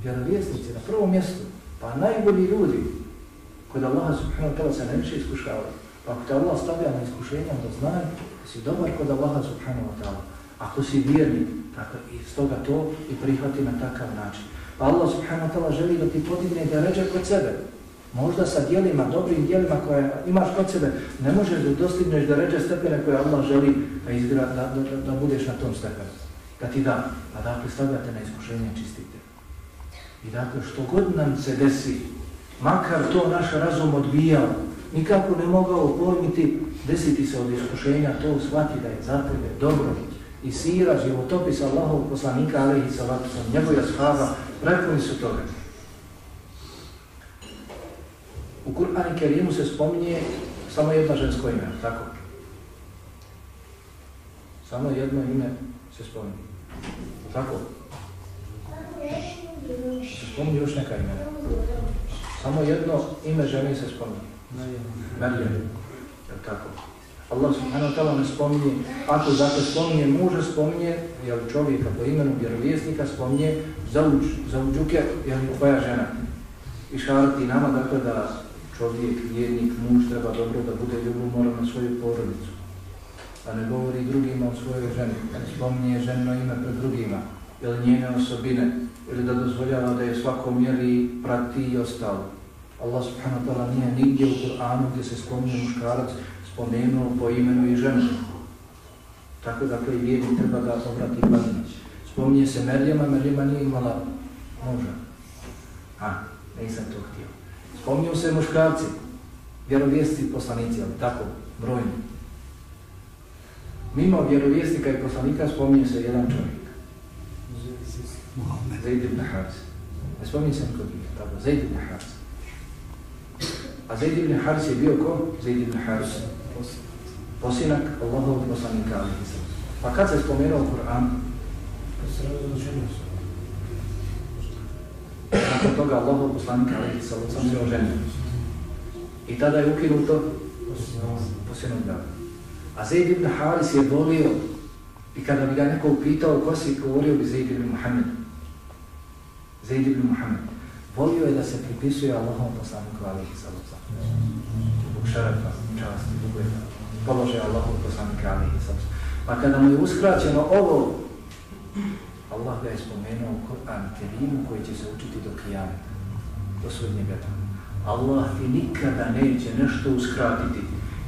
vjerovjesnici na prvom mjestu, pa najbolji ljudi kod Allaha subhanahu wa ta'ala se najviše iskušavaju. Pa ako te Allah stavlja na iskušenja, da znaj da si dobar kod Allaha subhanahu wa ta'ala. Ako si vjerni, tako i stoga to i prihvati na takav način. Pa Allah subhanahu wa ta'ala želi da ti podigne da ređe kod sebe. Možda sa dijelima, dobrim dijelima koje imaš kod sebe, ne možeš da dostigneš da ređe stepene koje Allah želi da, izgra, da, da, da budeš na tom stepenu. Da ti da, a dakle stavljate na iskušenje čistite. I dakle, što god nam se desi, makar to naš razum odbijao, nikako ne mogao pojmiti, desiti se od iskušenja, to shvati da je za tebe dobro. I sira, životopis Allahov poslanika, ali i salatu sam, njegove shava, prepuni su toga. U Kur'an i Kerimu se spominje samo jedno žensko ime, tako? Samo jedno ime se spominje. Tako? Se spominje još neka imena. Samo jedno ime žene se spominje. Merjem. Jel' tako? Allah subhanahu wa ta'ala ne spominje, ako zato spominje muža, spominje, jel čovjeka po imenu vjerovjesnika, spominje zauđ, zauđuke, jel tvoja žena. I šarati nama, dakle, da čovjek, vjernik, muž treba dobro da bude ljubomoran na svoju porodicu. Da ne govori drugima o svojoj ženi, da ne spominje ženo ime pred drugima, ili njene osobine, ili da dozvoljava da je svako mjeri prati i ostalo. Allah subhanahu wa ta'ala nije nigdje u Kur'anu gdje se spominje muškarac spomenuo po imenu i ženu. Tako da koji vjerni treba da obrati pažnje. Spominje se Merljama, Merljama nije imala muža. A, nisam to htio. Spominju se muškarci, vjerovijesti poslanici, ali tako, brojni. Mimo vjerovjestika i poslanika spominje se jedan čovjek. Zaid ibn Harz. Ne spominje se nikog nije, tako, Zaid ibn Harz. A Zaid ibn Haris je bio ko? Zaid ibn Haris. Posinak Allahovog poslanika, ali Pa kad se spomenuo Kur'an? Nakon toga Allahov poslanika, ali sa sam se oženio. I tada je ukinuto posljednog dana. A Zaid ibn Haris je volio i kada bi ga neko upitao ko si, govorio bi Zaid ibn Muhammed. Zaid ibn Muhammed. Volio je da se pripisuje Allahom poslaniku alihi sallam. Zbog šarafa, časti, ugleda, položaja Allahog poslanika alihi sallam. Pa kada mu je uskraćeno ovo, Allah ga je spomenuo u Kur'an Kerimu koji će se učiti do kijameta, do sudnjega dana. Allah ti nikada neće nešto uskratiti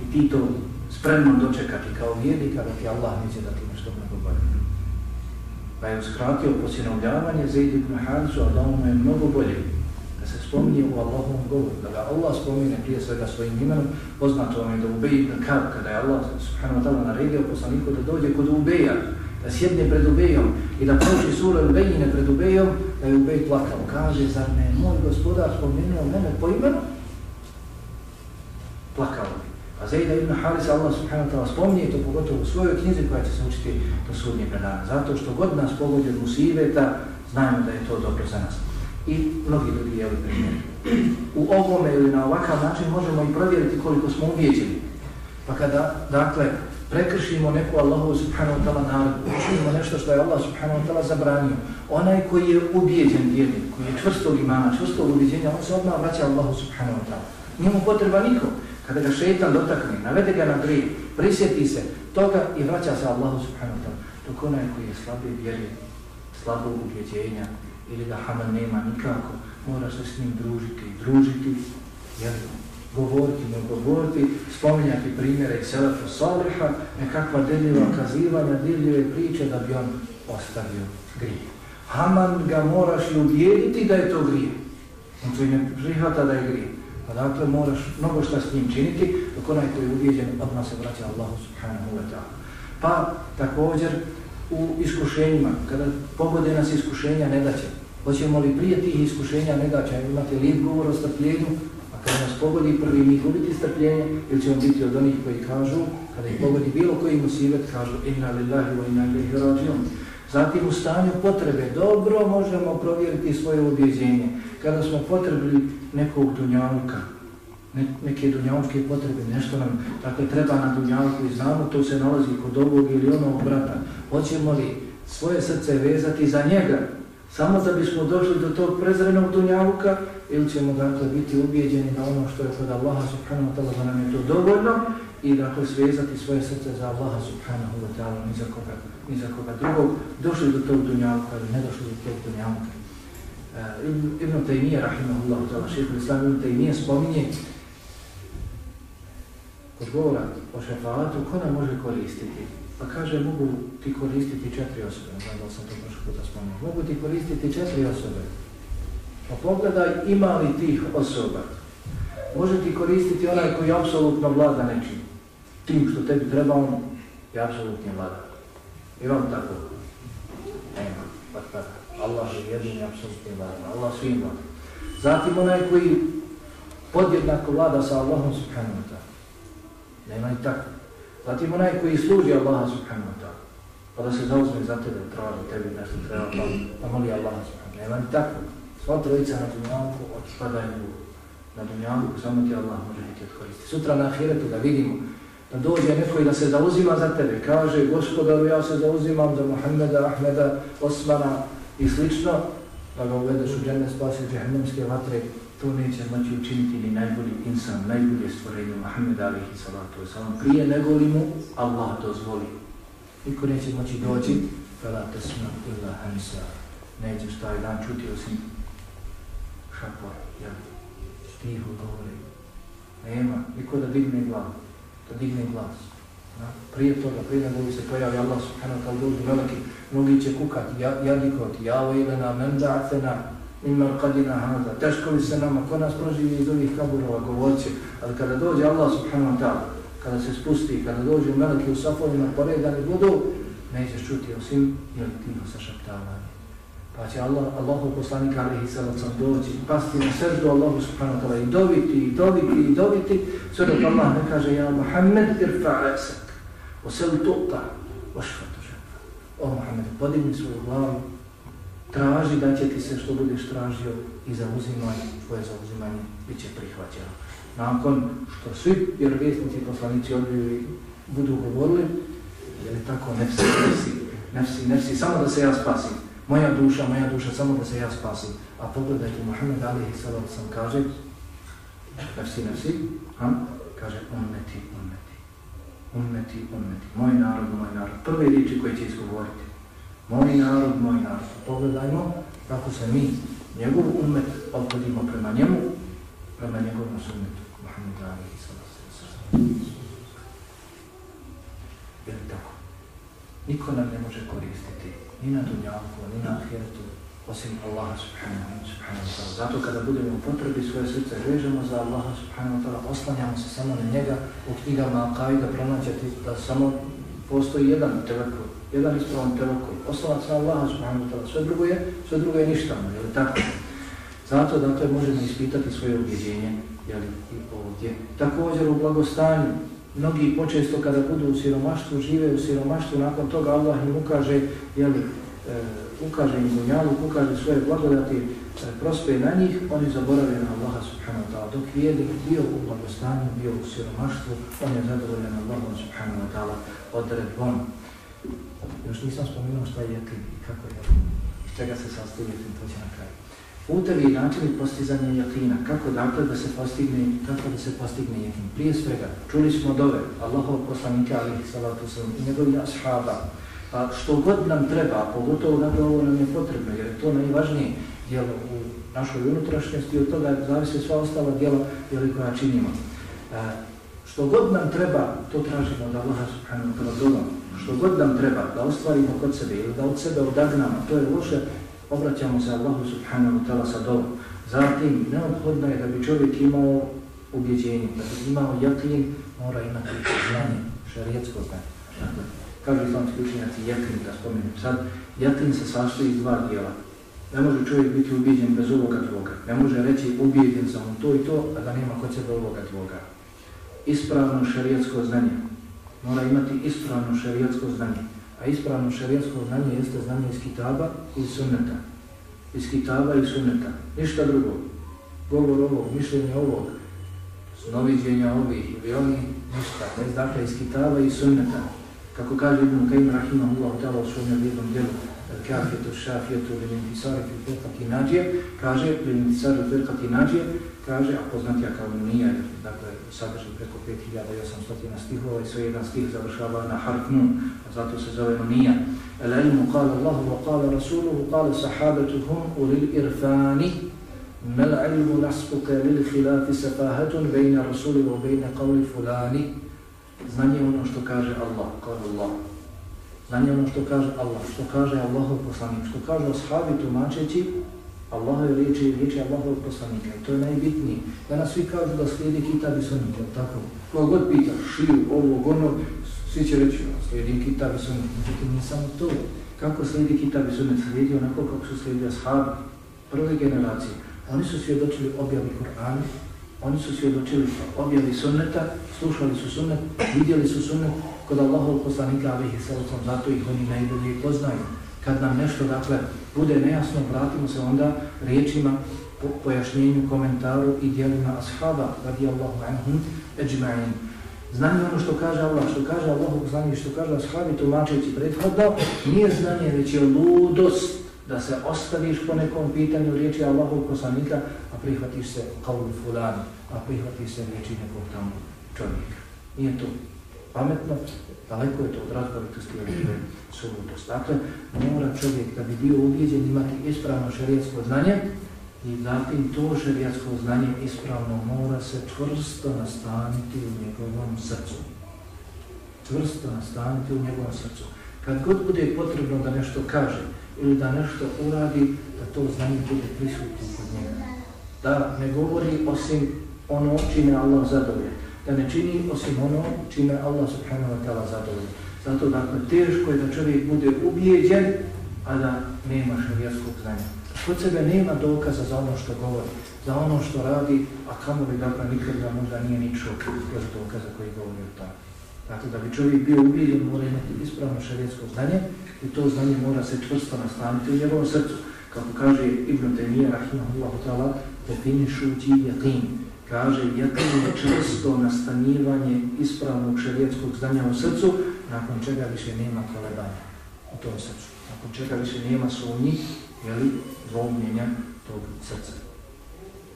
i ti to spremno dočekati kao vjernika da ti Allah neće da ti nešto mnogo bolje. Pa je uskratio posinovljavanje za ibn Harisu, a da ono je mnogo bolje. Da se spominje u Allahovom govoru, da ga Allah spomine prije svega svojim imenom, poznato vam je da Ubej ibn Kab, kada je Allah subhanahu wa ta'ala naredio poslaniku da dođe kod Ubeja, da sjedne pred Ubejom i da proči sura Ubejine pred Ubejom, da je Ubej plakao. Kaže, zar ne moj gospodar spomenuo mene po imenu? Plakao bi. A Zajda ibn Harisa Allah subhanahu wa ta'ala spominje to pogotovo u svojoj knjizi koja će se učiti do sudnje predana. Zato što god nas pogodi od musibeta, znajmo da je to dobro za nas. I mnogi drugi jeli primjeri. U ovome ili na ovakav način možemo i provjeriti koliko smo uvijeđeni. Pa kada, dakle, prekršimo neku Allahu subhanahu wa ta'ala narodu, učinimo nešto što je Allah subhanahu wa ta'ala zabranio, onaj koji je ubijeđen vjernik, koji je čvrstog imana, čvrstog ubijeđenja, on se odmah vraća Allahu subhanahu wa ta'ala. Nije mu potreba nikom. Kada ga šeitan dotakne, navede ga na grije, prisjeti se toga i vraća se Allahu subhanahu wa ta'ala. Dok onaj koji je slabi vjeri, slabog ubijeđenja, ili da hama nema nikako, mora se s njim družiti i družiti, jer govoriti, ne govoriti, spominjati primjere i selefu saliha, nekakva deljiva kazivanja, deljive priče da bi on ostavio grije. Haman ga moraš i ubijediti da je to grije. On to i ne prihvata da je grije. Pa dakle moraš mnogo šta s njim činiti, dok onaj koji je ubijeđen odmah se vraća Allahu subhanahu wa ta'ala. Pa također u iskušenjima, kada pogode nas iskušenja ne daće, hoćemo li prije tih iskušenja negaća imati lijep govor o strpljenju, a kada nas pogodi prvi mi gubiti strpljenje, ili ćemo biti od onih koji kažu, kada ih pogodi bilo koji musibet, kažu inna lillahi wa inna lillahi rađion. Zatim u stanju potrebe dobro možemo provjeriti svoje objeđenje. Kada smo potrebili nekog dunjavka, ne, neke dunjavke potrebe, nešto nam dakle, treba na dunjavku i znamo to se nalazi kod ovog ili onog brata. Hoćemo li svoje srce vezati za njega, samo da bismo došli do tog prezrenog dunjavuka ili ćemo dakle biti ubijeđeni na ono što je kod Allaha subhanahu wa ta'ala da nam je to dovoljno i dakle svezati svoje srce za Allaha subhanahu wa ta'ala ni za koga, ni za koga drugog, došli do tog dunjavuka ili ne došli do tog dunjavuka. Uh, eh, Ibn Taymiye, rahimahullah, ta'ala, šehr Islam Ibn Taymiye spominje kod govora o šefaatu ko nam može koristiti? Pa kaže, mogu ti koristiti četiri osobe, ne znam da sam to prošli puta spomenuo, mogu ti koristiti četiri osobe. Pa pogledaj, ima li tih osoba? Može ti koristiti onaj koji apsolutno vlada nečim. Tim što tebi treba, on je apsolutni vlada. I on tako? Nema, pa tako. Allah je jedini apsolutni vlada, Allah svim vlada. Zatim onaj koji podjednako vlada sa Allahom subhanahu wa ta'ala. Nema i tako. Zatim onaj koji služi Allaha subhanahu wa ta'ala. Pa da se zauzme za tebe, traži tebi nešto treba, pa, pa moli Allaha subhanahu wa ta'ala. Nema tako. Sva trojica na dunjavku otpadaju na dunjavku, samo ti Allah može biti odkoristiti. Sutra na ahiretu da vidimo da dođe neko i da se zauzima za tebe. Kaže, gospodaru, ja se zauzimam za Muhammeda, Ahmeda, Osmana, i slično, da ga uvedeš u džene spasi džehennemske vatre, to neće moći učiniti ni najbolji insan, najbolje stvorenje Muhammed alihi salatu wasalam. Prije nego li mu Allah dozvoli. Niko neće moći doći, fela tesma illa hamsa. Nećeš taj dan čuti osim šapor, jel? Tiho govori. Nema, niko da digne glas, da digne glas. Na, prije toga, prije nego se pojavi Allah subhanahu wa ta'ala dođu veliki, mnogi će kukati, jadikoti, ja ilena, men da'atena, ima kadina hada, teško li se nama, ko nas proživi iz ovih kaburova, govorci. ali kada dođe Allah subhanahu wa ta'ala, kada se spusti, kada dođe meleki u safovima, poredani budu, nećeš čuti osim, jel tiho sa šaptavanje. Pa će Allah, Allahu poslanika alihi sallam doći, pasti na srdu Allahu subhanahu wa ta'ala i dobiti, i dobiti, i dobiti, sve dok Allah ne kaže, ja Muhammed irfa' o osel tu'ta, ošfatu šefa. O Muhammed, podigni svoju glavu, traži da će ti se što budeš tražio i zauzimaj, tvoje zauzimanje bit će prihvaćeno. Nakon što svi vjerovjesnici i poslanici odbili budu govorili, je li tako, nefsi, nefsi, nefsi, nefsi, samo da se ja spasim. Moja duša, moja duša, samo da se ja spasim. A pogledajte, Muhammed alihi Salam sam kaže, nefsi, nefsi, ha? kaže, ummeti, ummeti, ummeti, ummeti, moj narod, moj narod. Prve riječi koje će izgovoriti. Moj narod, moj narod. Pogledajmo kako se mi, njegov umet, opodimo prema njemu, prema njegovom sunnetu. Muhammed i sallam. Je li tako? niko nam ne može koristiti, ni na dunjavku, ni na ahiretu, osim Allaha subhanahu wa ta'ala. Zato kada budemo u potrebi svoje srce vežemo za Allaha subhanahu wa ta'ala, oslanjamo se samo na njega u knjigama Al-Qaida da samo postoji jedan telekut jedan ispravan tevakul. Oslavac se Allaha subhanahu wa ta'ala. Sve drugo je, sve drugo je ništa, je li tako? Zato dakle možemo ispitati svoje ubjeđenje, je li i ovdje. Također u blagostanju, mnogi počesto kada budu u siromaštvu, žive u siromaštvu, nakon toga Allah im ukaže, je li, e, ukaže im dunjalu, ukaže svoje blagodati, e, prospe na njih, oni zaborave na Allaha subhanahu wa ta'ala. Dok vijedi bio u blagostanju, bio u siromaštvu, on je zadovoljen Allaha subhanahu wa ta'ala odredbom. Još nisam spomenuo šta je jekin i kako je iz čega se sastoji jekin, to će na kraju. Putevi i načini postizanja jakina, kako dakle da se postigne, kako da se postigne jekin. Prije svega, čuli smo dove Allahov poslanika alihi salatu sallam i njegovi ashaba, Pa što god nam treba, pogotovo na ovo nam je potrebno, jer je to najvažnije djelo u našoj unutrašnjosti, od toga zavise sva ostala djela djeli koja činimo. E, što god nam treba, to tražimo da Allaha subhanahu wa ta'ala Što god nam treba da ostvarimo kod sebe ili da od sebe odagnamo, to je loše, obraćamo se Allahu subhanahu wa ta'la sa dobom. Zatim, neophodno je da bi čovjek imao ubjeđenje, da bi imao jakin, mora imati znanje, šarijetsko znanje. Dakle, kažu islamski učenjaci jakin, da spomenem sad, jakin se sastoji iz dva dijela. Ne može čovjek biti ubijeđen bez ovoga tvoga. Ne može reći ubijeđen sam u to i to, a da nema kod sebe ovoga tvoga. Ispravno šarijetsko znanje. Mora imati ispravno šarijatsko znanje. A ispravno šarijatsko znanje jeste znanje iz kitaba i sunneta. Iz kitaba i sunneta. Ništa drugo. Govor ovog, mišljenje ovog, snoviđenja ovih ili oni, ništa. Ne dakle iz kitaba i sunneta kako kaže Ibn Kajim Rahimahullah ta'ala u svojom jednom djelu kafijetu, šafijetu, lintisari, firqati nađije, kaže, lintisari, firqati nađije, kaže, a poznatija kao nunija, dakle, sadrži preko 5800 stihova i sve jedan stih završava na harf nun, a zato se zove nunija. El ilmu kala Allahu wa kala Rasuluhu, kala sahabetuhum u lil irfani, mel ilmu naspuke lil khilafi safahatun bejna Rasuli wa bejna qavli fulani, Znanje je ono što kaže Allah, kao Allah. Znanje je ono što kaže Allah, što kaže Allahov poslanik, što kaže ashabi tumačeći Allahove riječi i riječi Allahov poslanika. I to je najbitnije. Danas svi kažu da slijedi kitab i sunnit, je tako? Koga god pita, šiju, ovo, ono, svi će reći, slijedim kitab i sunnit. Međutim, nije samo to. Kako slijedi kitab i sunnit? Slijedi onako kako su slijedi ashabi, prve generacije. Oni su svjedočili objavi Kur'ana, Oni su svjedočili objavi sunneta, slušali su sunnet, vidjeli su sunnet kod Allahov poslanika alihi sallam, zato ih oni najbolje poznaju. Kad nam nešto, dakle, bude nejasno, vratimo se onda riječima, po pojašnjenju, komentaru i dijelima ashaba, radijallahu anhum, eđma'in. Znanje ono što kaže Allah, što kaže Allah poslanik, što kaže ashabi, tumačeći prethodno, nije znanje, već je ludost da se ostaviš po nekom pitanju riječi Allahov poslanika, a prihvatiš se kao fulan, a prihvatiš se riječi nekog tamo čovjeka. Nije to pametno, daleko je to od razboritosti i sulutost. Dakle, mora čovjek da bi bio ubijeđen imati ispravno šarijatsko znanje i zatim to šarijatsko znanje ispravno mora se čvrsto nastaniti u njegovom srcu. Čvrsto nastaniti u njegovom srcu. Kad god bude potrebno da nešto kaže, ili da nešto uradi, da to znanje bude prisutno kod njega. Da ne govori osim ono čime Allah zadovolje. Da ne čini osim ono čime Allah subhanahu wa ta'ala zadovolje. Zato dakle teško je da čovjek bude ubijeđen, a da nema šarijaskog znanja. Kod sebe nema dokaza za ono što govori, za ono što radi, a kamo bi dakle nikad da možda nije ni čuo kroz dokaza koji govori o tome. Dakle, da bi čovjek bio ubijeđen, mora imati ispravno šarijetsko znanje, i to znanje mora se čvrsto nastaviti u njegovom srcu. Kako kaže Ibn Taymiyyah, rahimahullahu ta'ala, definišući jakin. Kaže, jakin je čvrsto nastanjivanje ispravnog šarijetskog znanja u srcu, nakon čega više nema kolebanja u tom srcu. Nakon čega više nema sumnji, jeli, dvomljenja tog srca.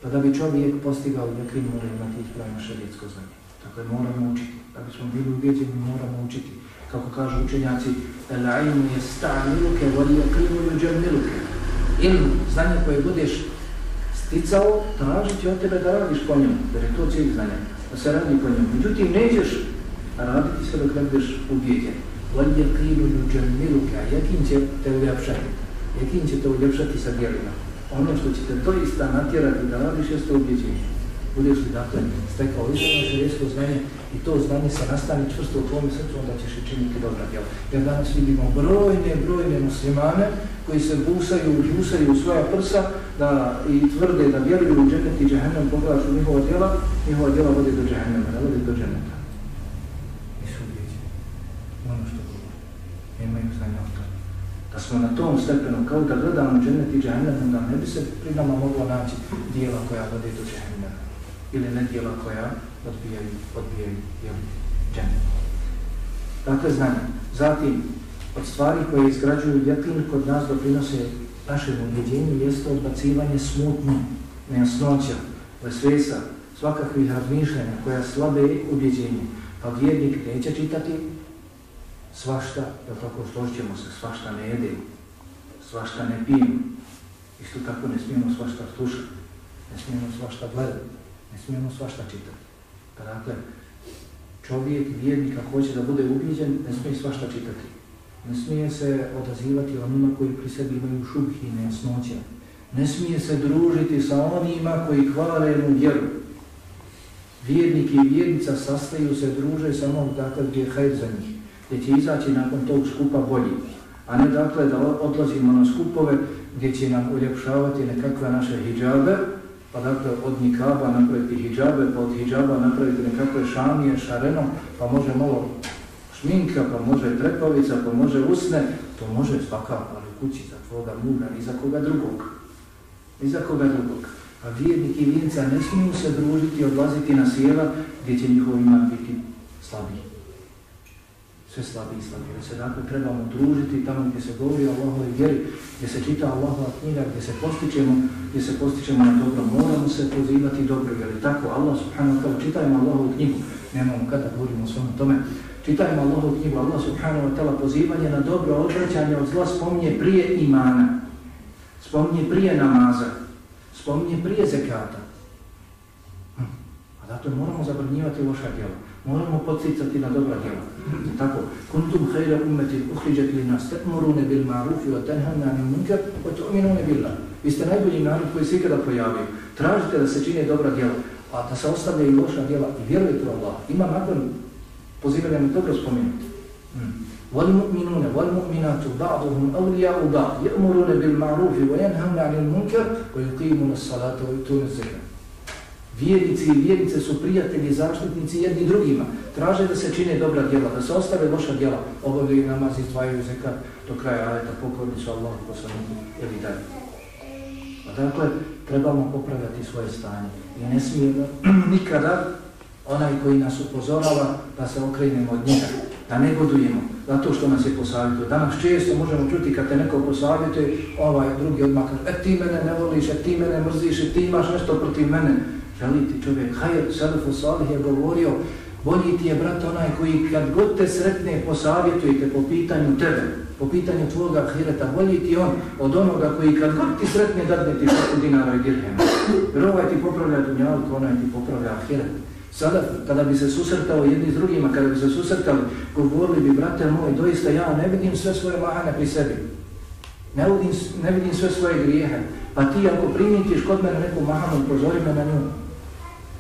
Pa da bi čovjek postigao jakin, mora imati ispravno šarijetsko znanje. Dakle, moramo učiti. Da bismo bili ubijeđeni, moramo učiti kako kažu učenjaci, el-ilmu je sta'miluke, voli yakinu yuđamiluke. Ilm, znanje koje budeš sticao, tražit će od tebe da radiš po njemu, jer je to cijeli znanje, da se radi po njemu. Međutim, nećeš raditi sve dok ne budeš ubijeđen. Wal yaqinu yujammiluka, jakin će te uljepšati, jakin će te uljepšati sa djelima. Ono što će te doista natjerati da radiš jeste ubijeđenje. Budeš li dakle stekao ispravno šarijesko znanje i to znanje se nastani čvrsto u tvojom srcu, onda ćeš i činiti dobra djela. Jer danas vidimo brojne, brojne muslimane koji se busaju, busaju u svoja prsa da, i tvrde da vjeruju u džennet i džahennem, pogledaš u njihova djela, njihova djela vode do džahennema, ne vode do dženneta. Nisu ubjeđeni. Ono što govori. Nemaju znanja o tome. Da smo na tom stepenu, kao da gledamo džennet i džahennem, onda ne bi se pri nama moglo naći dijela koja vode do džahennema. Ili nedjela koja odbijaju, odbijaju jel, džene. Dakle, znanje. Zatim, od stvari koje izgrađuju jeklin kod nas doprinose našem ubjeđenju jeste odbacivanje smutnje, nejasnoća, vesvesa, svakakvih razmišljanja koja slabe ubjeđenje. Pa vjernik neće čitati svašta, da tako složćemo se, svašta ne jede, svašta ne pijemo. Isto tako ne smijemo svašta slušati, ne smijemo svašta gledati, ne smijemo svašta čitati. Pa dakle, čovjek, vjernik, ako hoće da bude ubiđen, ne smije svašta čitati. Ne smije se odazivati onima koji pri sebi imaju šubhi i nejasnoće. Ne smije se družiti sa onima koji hvale mu vjeru. Vjernik i vjernica sastaju se, druže sa onom dakle gdje je hajr za njih, gdje će izaći nakon tog skupa bolji. A ne dakle da odlazimo na skupove gdje će nam uljepšavati nekakve naše hijabe, pa dakle od nikaba napraviti hijabe, pa od hijaba napraviti nekakve šamije, šareno, pa može malo šminka, pa može trepavica, pa može usne, to može svakako, ali kući za tvoga muža, ni za koga drugog. Ni za koga drugog. A vjernik i vjernica ne smiju se družiti i odlaziti na sjela gdje će njihov iman biti slabiji. Sve slabiji i slabiji. Da se dakle trebamo družiti tamo gdje se govori o Allahove vjeri, gdje se čita Allahova knjiga, gdje se postičemo, gdje se postičemo na dobro. Moramo se pozivati dobro, jer tako Allah subhanahu wa ta'ala čitajmo Allahovu knjigu. Nemamo kada govorimo o svom tome. Čitajmo Allahovu knjigu, Allah subhanahu wa ta'ala pozivanje na dobro odvraćanje od zla spominje prije imana, spominje prije namaza, spominje prije zekata. Hm. A zato moramo zabrnjivati loša djela, moramo podsjecati na dobra djela. Tako, kuntum hajra ummeti uhriđat li nas tekmurune bil marufi wa tenhamna ni munkar wa tu'minune billah. Vi ste najbolji narod koji se ikada pojavio. Tražite da se čine dobra djela, a da se ostavljaju loša djela i vjerujete u Allah. Ima nakon pozivanje mi dobro spomenuti. والمؤمنون والمؤمنات بعضهم أولياء بعض يأمرون بالمعروف وينهون عن المنكر ويقيمون الصلاة ويؤتون الزكاة. Vjernici i vjernice su prijatelji, zaštitnici jedni drugima. Traže da se čine dobra djela, da se ostave loša djela. Obavljaju namaz i izdvajaju zekat do kraja ajeta, pokorni su Allah poslaniku ili dalje. Dakle, trebamo popravljati svoje stanje. I ne smijemo nikada onaj koji nas upozorava da se okrenemo od njega, da ne godujemo, zato što nas je posavjetio. Danas često možemo čuti kad te neko posavjetuje, ovaj drugi odmah kaže, e ti mene ne voliš, e ti mene mrziš, e ti imaš nešto protiv mene. Želi ti čovjek, hajr, Selefu Salih je govorio, bolji ti je brat onaj koji kad god te sretne posavjetujete po pitanju tebe, po pitanju tvoga hireta, bolji ti on od onoga koji kad god ti sretne dadne ti šaku dinara i dirhema. Jer ovaj ti popravlja dunjalku, onaj ti popravlja hiret. Sada, kada bi se susretao jedni s drugima, kada bi se susretali, govorili bi, brate moj, doista ja ne vidim sve svoje mahane pri sebi. Ne vidim, ne vidim sve svoje grijehe. Pa ti ako primitiš kod mene neku mahanu, pozori me na nju.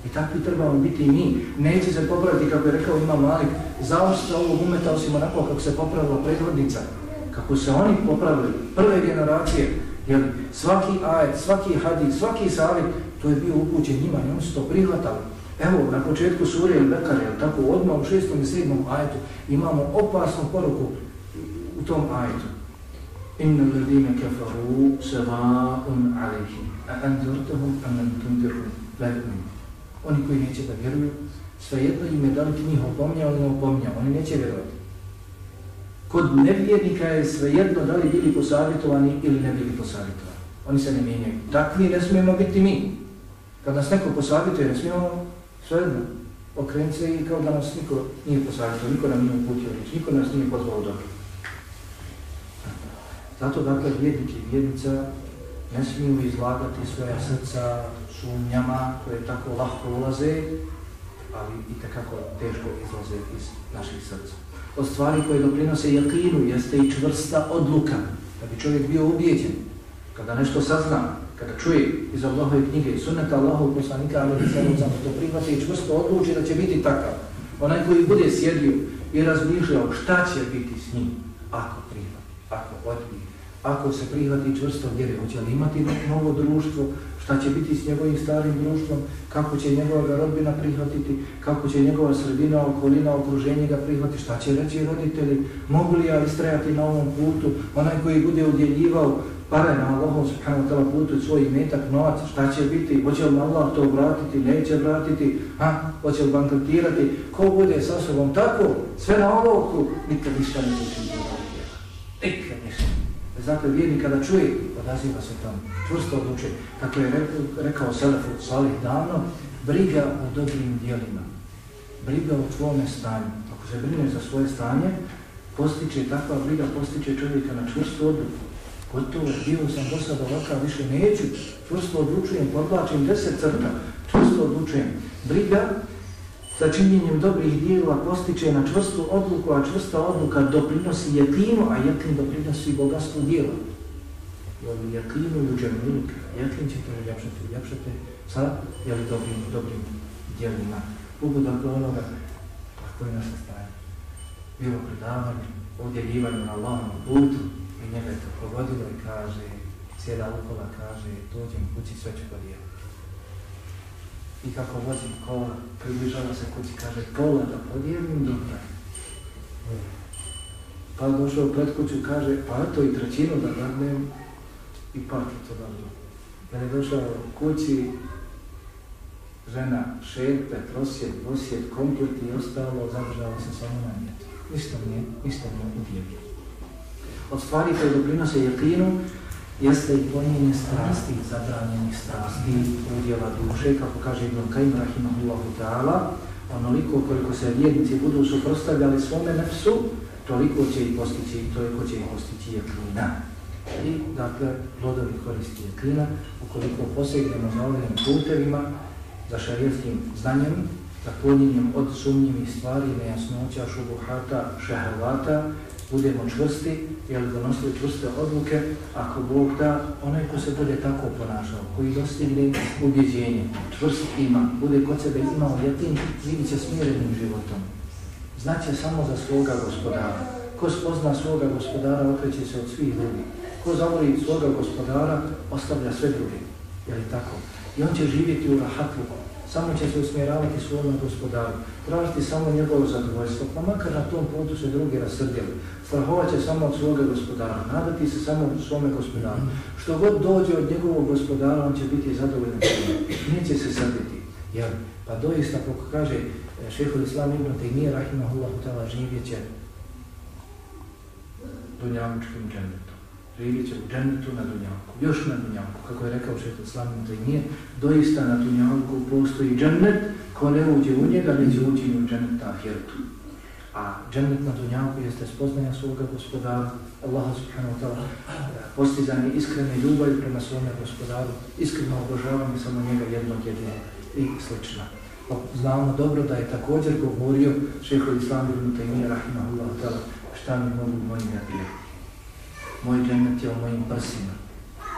I takvi trebamo biti i mi. Neće se popraviti, kako je rekao ima Malik, zaošća ovog umeta osim onako kako se popravila prethodnica. Kako se oni popravili, prve generacije, jer svaki ajet, svaki hadis, svaki savjet, to je bio upućen njima i oni su to prihvatali. Evo, na početku sure Al-Bekare, tako odmah u šestom i sedmom ajetu, imamo opasnu poruku u tom ajetu. Inna ladine kafaru seva'un alihim, a anzortahum aman tundirhum, lehum. Oni koji neće da vjeruju, svejedno im je da li ti njih opomnja ili ne opomnja, oni neće vjerovati. Kod nevjernika je svejedno da li bili posavjetovani ili ne bili posavjetovani. Oni se ne mijenjaju. Takvi ne smijemo biti mi. Kad nas neko posavjetuje, ne smijemo svejedno okrenuti se i kao da nas niko nije posavjetio, niko nam nije uputio reći, niko nas nije pozvao dobro. Zato dakle vjednik i vjednica ne smiju izlagati svoja srca sumnjama koje tako lahko ulaze, ali i takako teško izlaze iz naših srca. Od stvari koje doprinose jakinu jeste i čvrsta odluka, da bi čovjek bio ubijeđen, kada nešto sazna, kada čuje iz Allahove knjige i sunneta Allahov poslanika, ali se samo to prihvati i čvrsto odluči da će biti takav. Onaj koji bude sjedio i razmišljao šta će biti s njim, ako prihvati, ako odbije, ako se prihvati čvrsto vjere, hoće li imati novo društvo, šta će biti s njegovim starim društvom, kako će njegova rodbina prihvatiti, kako će njegova sredina, okolina, okruženje ga prihvatiti, šta će reći roditelji, mogu li ja istrajati na ovom putu, onaj koji bude udjeljivao pare na Allahom subhanahu wa ta'la putu svoj imetak, novac, šta će biti, hoće li Allah to vratiti, neće vratiti, a, hoće li bankrotirati, ko bude sa sobom tako, sve na olovku, nikad ništa ne učin Nikad ništa. Zato vjerni kada čuje, odaziva se tamo, čvrsto odlučuje. kako je rekao Selefu Salih davno, briga o dobrim dijelima, briga o tvome stanju. Ako se brine za svoje stanje, postiče takva briga, postiče čovjeka na čvrstu odluku gotovo, bio sam do sada ovakav, više neću, čvrsto odlučujem, podlačim deset crta, čvrsto odlučujem. Briga sa činjenjem dobrih dijela postiče na čvrstu odluku, a čvrsta odluka doprinosi jetinu, a jetin doprinosi bogatstvu dijela. Jel jetinu i uđernulik, jetin će to uljepšati, uljepšati sa jel, dobrim, dobrim dijelima. Ubu dakle onoga, tako je naša stanje. Bilo predavanje, udjeljivanju na Allahom putu, I njega je to provodilo i kaže, cijela ukola kaže, dođem kući, sve ću podijeliti. I kako vozim kola, približava se kući, kaže, pola da podijelim, dobro. Pa došao pred kuću, kaže, pa to i trećinu da dadnem, i pa to dobro. Kad je došao kući, žena šerpe, prosjet, posjet, komplet i ostalo, zadržava se samo na njetu. Ništa nije, ništa nije udjelio od stvari koje doprinose jakinu jeste i ponjenje strasti, zabranjenih strasti, udjela duše, kako kaže Ibn Kajim Rahimahullahu ta'ala, onoliko koliko se vjernici budu suprostavljali svome nefsu, toliko će i postići, toliko će i postići jakina. I, dakle, plodovi koristi jakina, ukoliko posegnemo za ovim putevima, za šarijevskim znanjem, za klonjenjem od sumnjivih stvari, nejasnoća, šubuhata, šehrvata, budemo čvrsti, jel donosili čvrste odluke, ako Bog da, onaj ko se bude tako ponašao, koji dostigne ubjeđenje, čvrst ima, bude kod sebe imao jetin, živit će smirenim životom. Znaće samo za svoga gospodara. Ko spozna svoga gospodara, okreće se od svih drugih. Ko zavoli svoga gospodara, ostavlja sve druge. Je li tako? I on će živjeti u rahatluku samo će se usmjeravati svojom gospodaru, tražiti samo njegovo zadovoljstvo, pa makar na tom putu se drugi rasrdjeli, strahovat će samo od svoga gospodara, nadati se samo od svome gospodaru. Što god dođe od njegovog gospodara, on će biti zadovoljen svojom, neće se srditi. Jel? Pa doista, kako kaže e, šehol Islam Ibn Taymiye, rahimahullahu ta'ala, živjet će dunjavučkim džennetom živit će u džennetu na dunjavku, još na dunjavku, kako je rekao šeht Islamin da nije, doista na dunjavku postoji džennet, ko ne uđe u njega, neće uđi u džennet na ahiretu. A džennet na dunjavku jeste spoznanja svoga gospodara, Allaha subhanahu wa ta'ala, postizanje iskrene ljubavi prema svome gospodaru, iskreno obožavanje samo njega jednog jedinog i slično. Pa znamo dobro da je također govorio šeho Islamin ibn Taymiyyah rahimahullah ta'ala šta mi mogu moji neprijeti moj džennet je mojim prsima.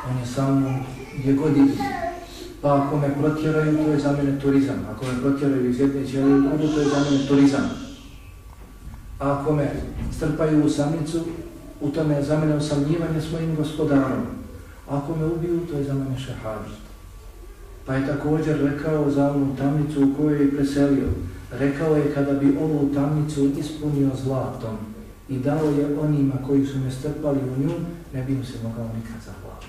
On je samo gdje god ide. Pa ako me protjeraju, to je za mene turizam. Ako me protjeraju iz jedne ćelije u drugu, to je za mene turizam. A ako me strpaju u samnicu, u tome je za mene osamljivanje s mojim gospodarom. A ako me ubiju, to je za mene šehadž. Pa je također rekao za onu tamnicu u kojoj je preselio. Rekao je kada bi ovu tamnicu ispunio zlatom, i dao je onima koji su me strpali u nju, ne bi mu se mogao nikad zahvaliti.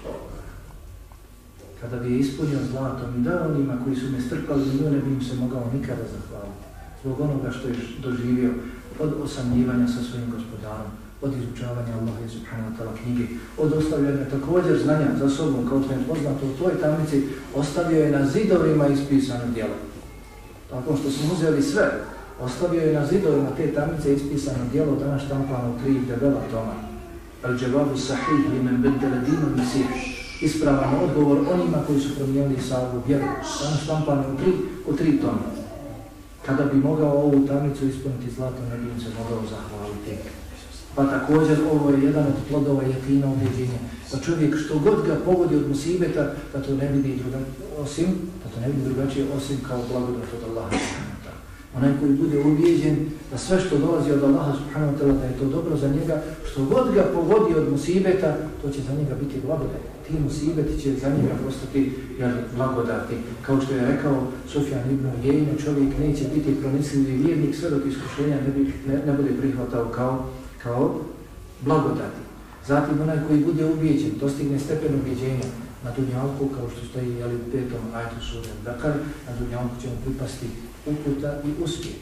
Kada bi je ispunio zlatom i dao onima koji su me strpali u nju, ne bi mu se mogao nikada zahvaliti. Zbog onoga što je doživio od osamljivanja sa svojim gospodarom, od izučavanja Allaha i Subhanahu wa knjige, od ostavljanja također znanja za sobom, kao što je poznato u tvojoj tamnici, ostavio je na zidovima ispisano djelo. Tako što smo uzeli sve, Ostavio je na zidovima te tamnice ispisano dijelo dana štampano u tri debela toma. Al dževabu sahih li men bedele dinu misih. Ispravan odgovor onima koji su promijenili salvu vjeru. Dana štampano u tri, u tri toma. Kada bi mogao ovu tamnicu ispuniti zlatom, ne bi im se mogao zahvaliti. Pa također ovo je jedan od plodova jakina objeđenja. Pa čovjek što god ga pogodi od musibeta, da to ne vidi druga, osim, da to ne vidi drugačije osim kao blagodat od Allaha Onaj koji bude ubijeđen da sve što dolazi od Allaha subhanahu wa ta'ala da je to dobro za njega, što god ga povodi od musibeta, to će za njega biti blagodat. Ti musibeti će za njega postati jel, blagodati. Kao što je rekao Sufjan ibn Ujejne, čovjek neće biti pronisljivi vjernik sve dok iskušenja ne, bi, ne, ne bude prihvatao kao, kao blagodati. Zatim onaj koji bude ubijeđen, dostigne stepen ubijeđenja na dunjalku, kao što stoji jeli, u petom ajtu sura Dakar, na dunjalku će mu pripasti uputa i uspjeh.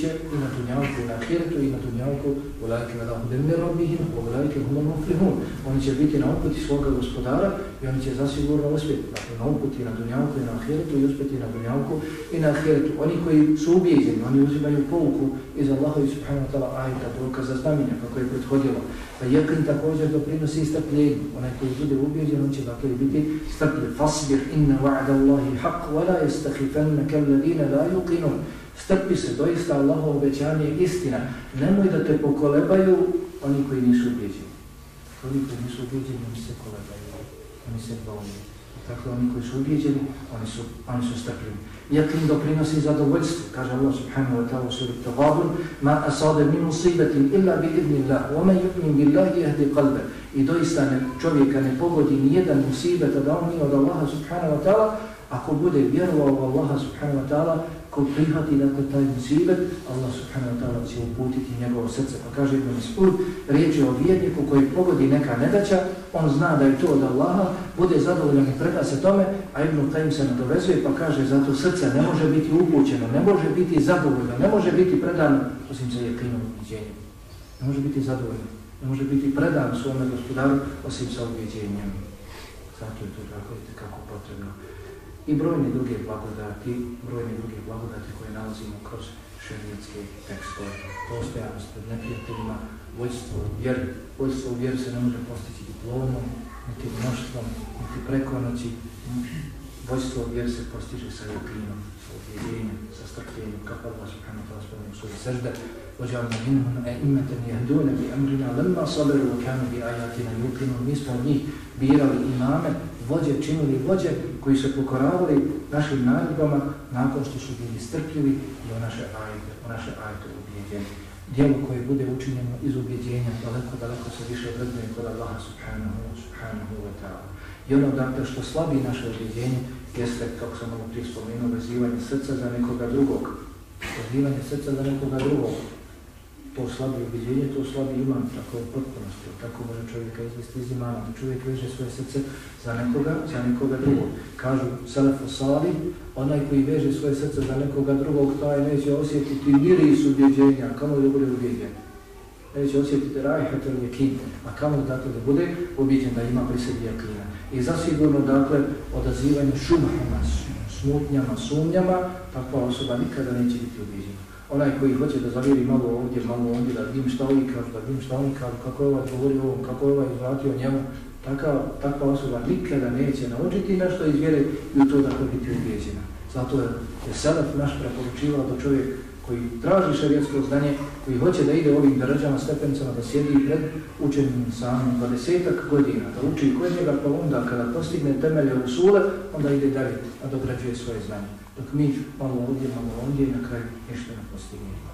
će i na dunjavku i na Hiretu, i na dunjavku u lajke vada hudem ne robihim, u lajke humor muflihun. Oni će biti na uputi svoga gospodara i oni će zasigurno uspjeti. Dakle, na uputi na dunjavku i na Hiretu i uspjeti na dunjavku i na Hiretu. Oni koji su ubijeđeni, oni uzimaju pouku iz Allaha i subhanahu wa ta'la ajta, dokaza znamenja kako je prethodilo. Pa jekin također doprinosi strpljenju. Onaj koji bude ubijeđen, on će dakle biti strpljen. Fasbir inna wa'da Allahi haq, wa la jestahifenna kevladine la yuqinun. Strpi se, doista Allaho obećanje je istina. Nemoj da te pokolebaju oni koji nisu ubijeđeni. Oni koji nisu ubijeđeni, oni se kolebaju, oni se bolni. Dakle, oni koji su ubijeđeni, oni su, oni su strpljeni. Jakim doprinosi zadovoljstvu, kaže Allah subhanahu wa ta'ala suri Tavabun, ma asade min musibetin illa bi idnillah, wa yu'min billahi jehdi kalbe. I doista ne, čovjeka ne pogodi nijedan musibet, da on nije od Allaha subhanahu wa ta'ala, ako bude vjerovao u Allaha subhanahu wa ta'ala, ko prihvati dakle taj musibet, Allah subhanahu wa ta'ala će uputiti njegovo srce. Pa kaže Ibn Mas'ud, riječ je o vjerniku koji pogodi neka nedaća, on zna da je to od Allaha, bude zadovoljan i preda se tome, a Ibn Qaim se nadovezuje pa kaže zato srce ne može biti upućeno, ne može biti zadovoljno, ne može biti predano, osim za jekinom ubiđenjem. Ne može biti zadovoljno, ne može biti predan svome gospodaru, osim sa ubiđenjem. Zato je to tako, kako potrebno i brojne druge blagodati, brojne druge blagodati koje nalazimo kroz šerijetske tekstove, postojanost pred neprijateljima, vojstvo vjer, vojstvo vjer se ne može postići diplomom, niti mnoštvom, niti preko noći, vojstvo vjer se postiže sa jakinom, sa objedinjem, sa strpljenjem, kako Allah subhanahu wa ta'ala spomenu u svoj وَجَعَلْنَا مِنْهُمْ أَئِمَّةً يَهْدُونَ بِأَمْرِنَا لَمَّا صَبَرُوا وَكَانُوا بِآيَاتِنَا يُقِنُونَ Mi smo njih birali imame, vođe, činili vođe koji su pokoravali našim naredbama nakon što su bili strpljivi i o naše ajde, o naše ajde ubijeđeni. Dijelo koje bude učinjeno iz ubjeđenja daleko, daleko se više vrednuje kod Allaha subhanahu, subhanahu wa ta'ala. I ono dakle što slabi naše ubjeđenje jeste, kako sam malo prije spomenuo, vezivanje srca za nekoga drugog. Vezivanje srca za nekoga drugog to slabi ubiđenje, to slabi iman, tako u potpunosti. Tako može čovjeka izvesti iz imana, da čovjek veže svoje srce za nekoga, za nekoga drugog. Kažu Selefu Sali, onaj koji veže svoje srce za nekoga drugog, taj neće osjetiti miris ubiđenja, kamo da bude ubiđen. Neće osjetiti rajhat ili jekin, a kamo da dakle da bude ubiđen, da ima pri sebi jakina. I zasigurno, dakle, odazivanje šumama, smutnjama, sumnjama, takva osoba nikada neće biti ubiđena onaj koji hoće da zaviri malo ovdje, malo ovdje, da vidim šta ovi kažu, da vidim šta oni kažu, kako je ovaj govorio ovom, kako je ovaj izvratio njemu, taka, takva osoba nikada neće naučiti nešto iz vjere i u to da će biti ubijeđena. Zato je, je Sadat naš preporučivao da čovjek koji traži šarijetsko znanje, koji hoće da ide ovim državama, stepenicama, da sjedi pred učenim samom dvadesetak godina, da uči kod njega, pa onda kada postigne temelje u sule, onda ide dalje, a dograđuje svoje znanje dok mi malo ovdje, malo ovdje i na kraju nešto ne postignemo.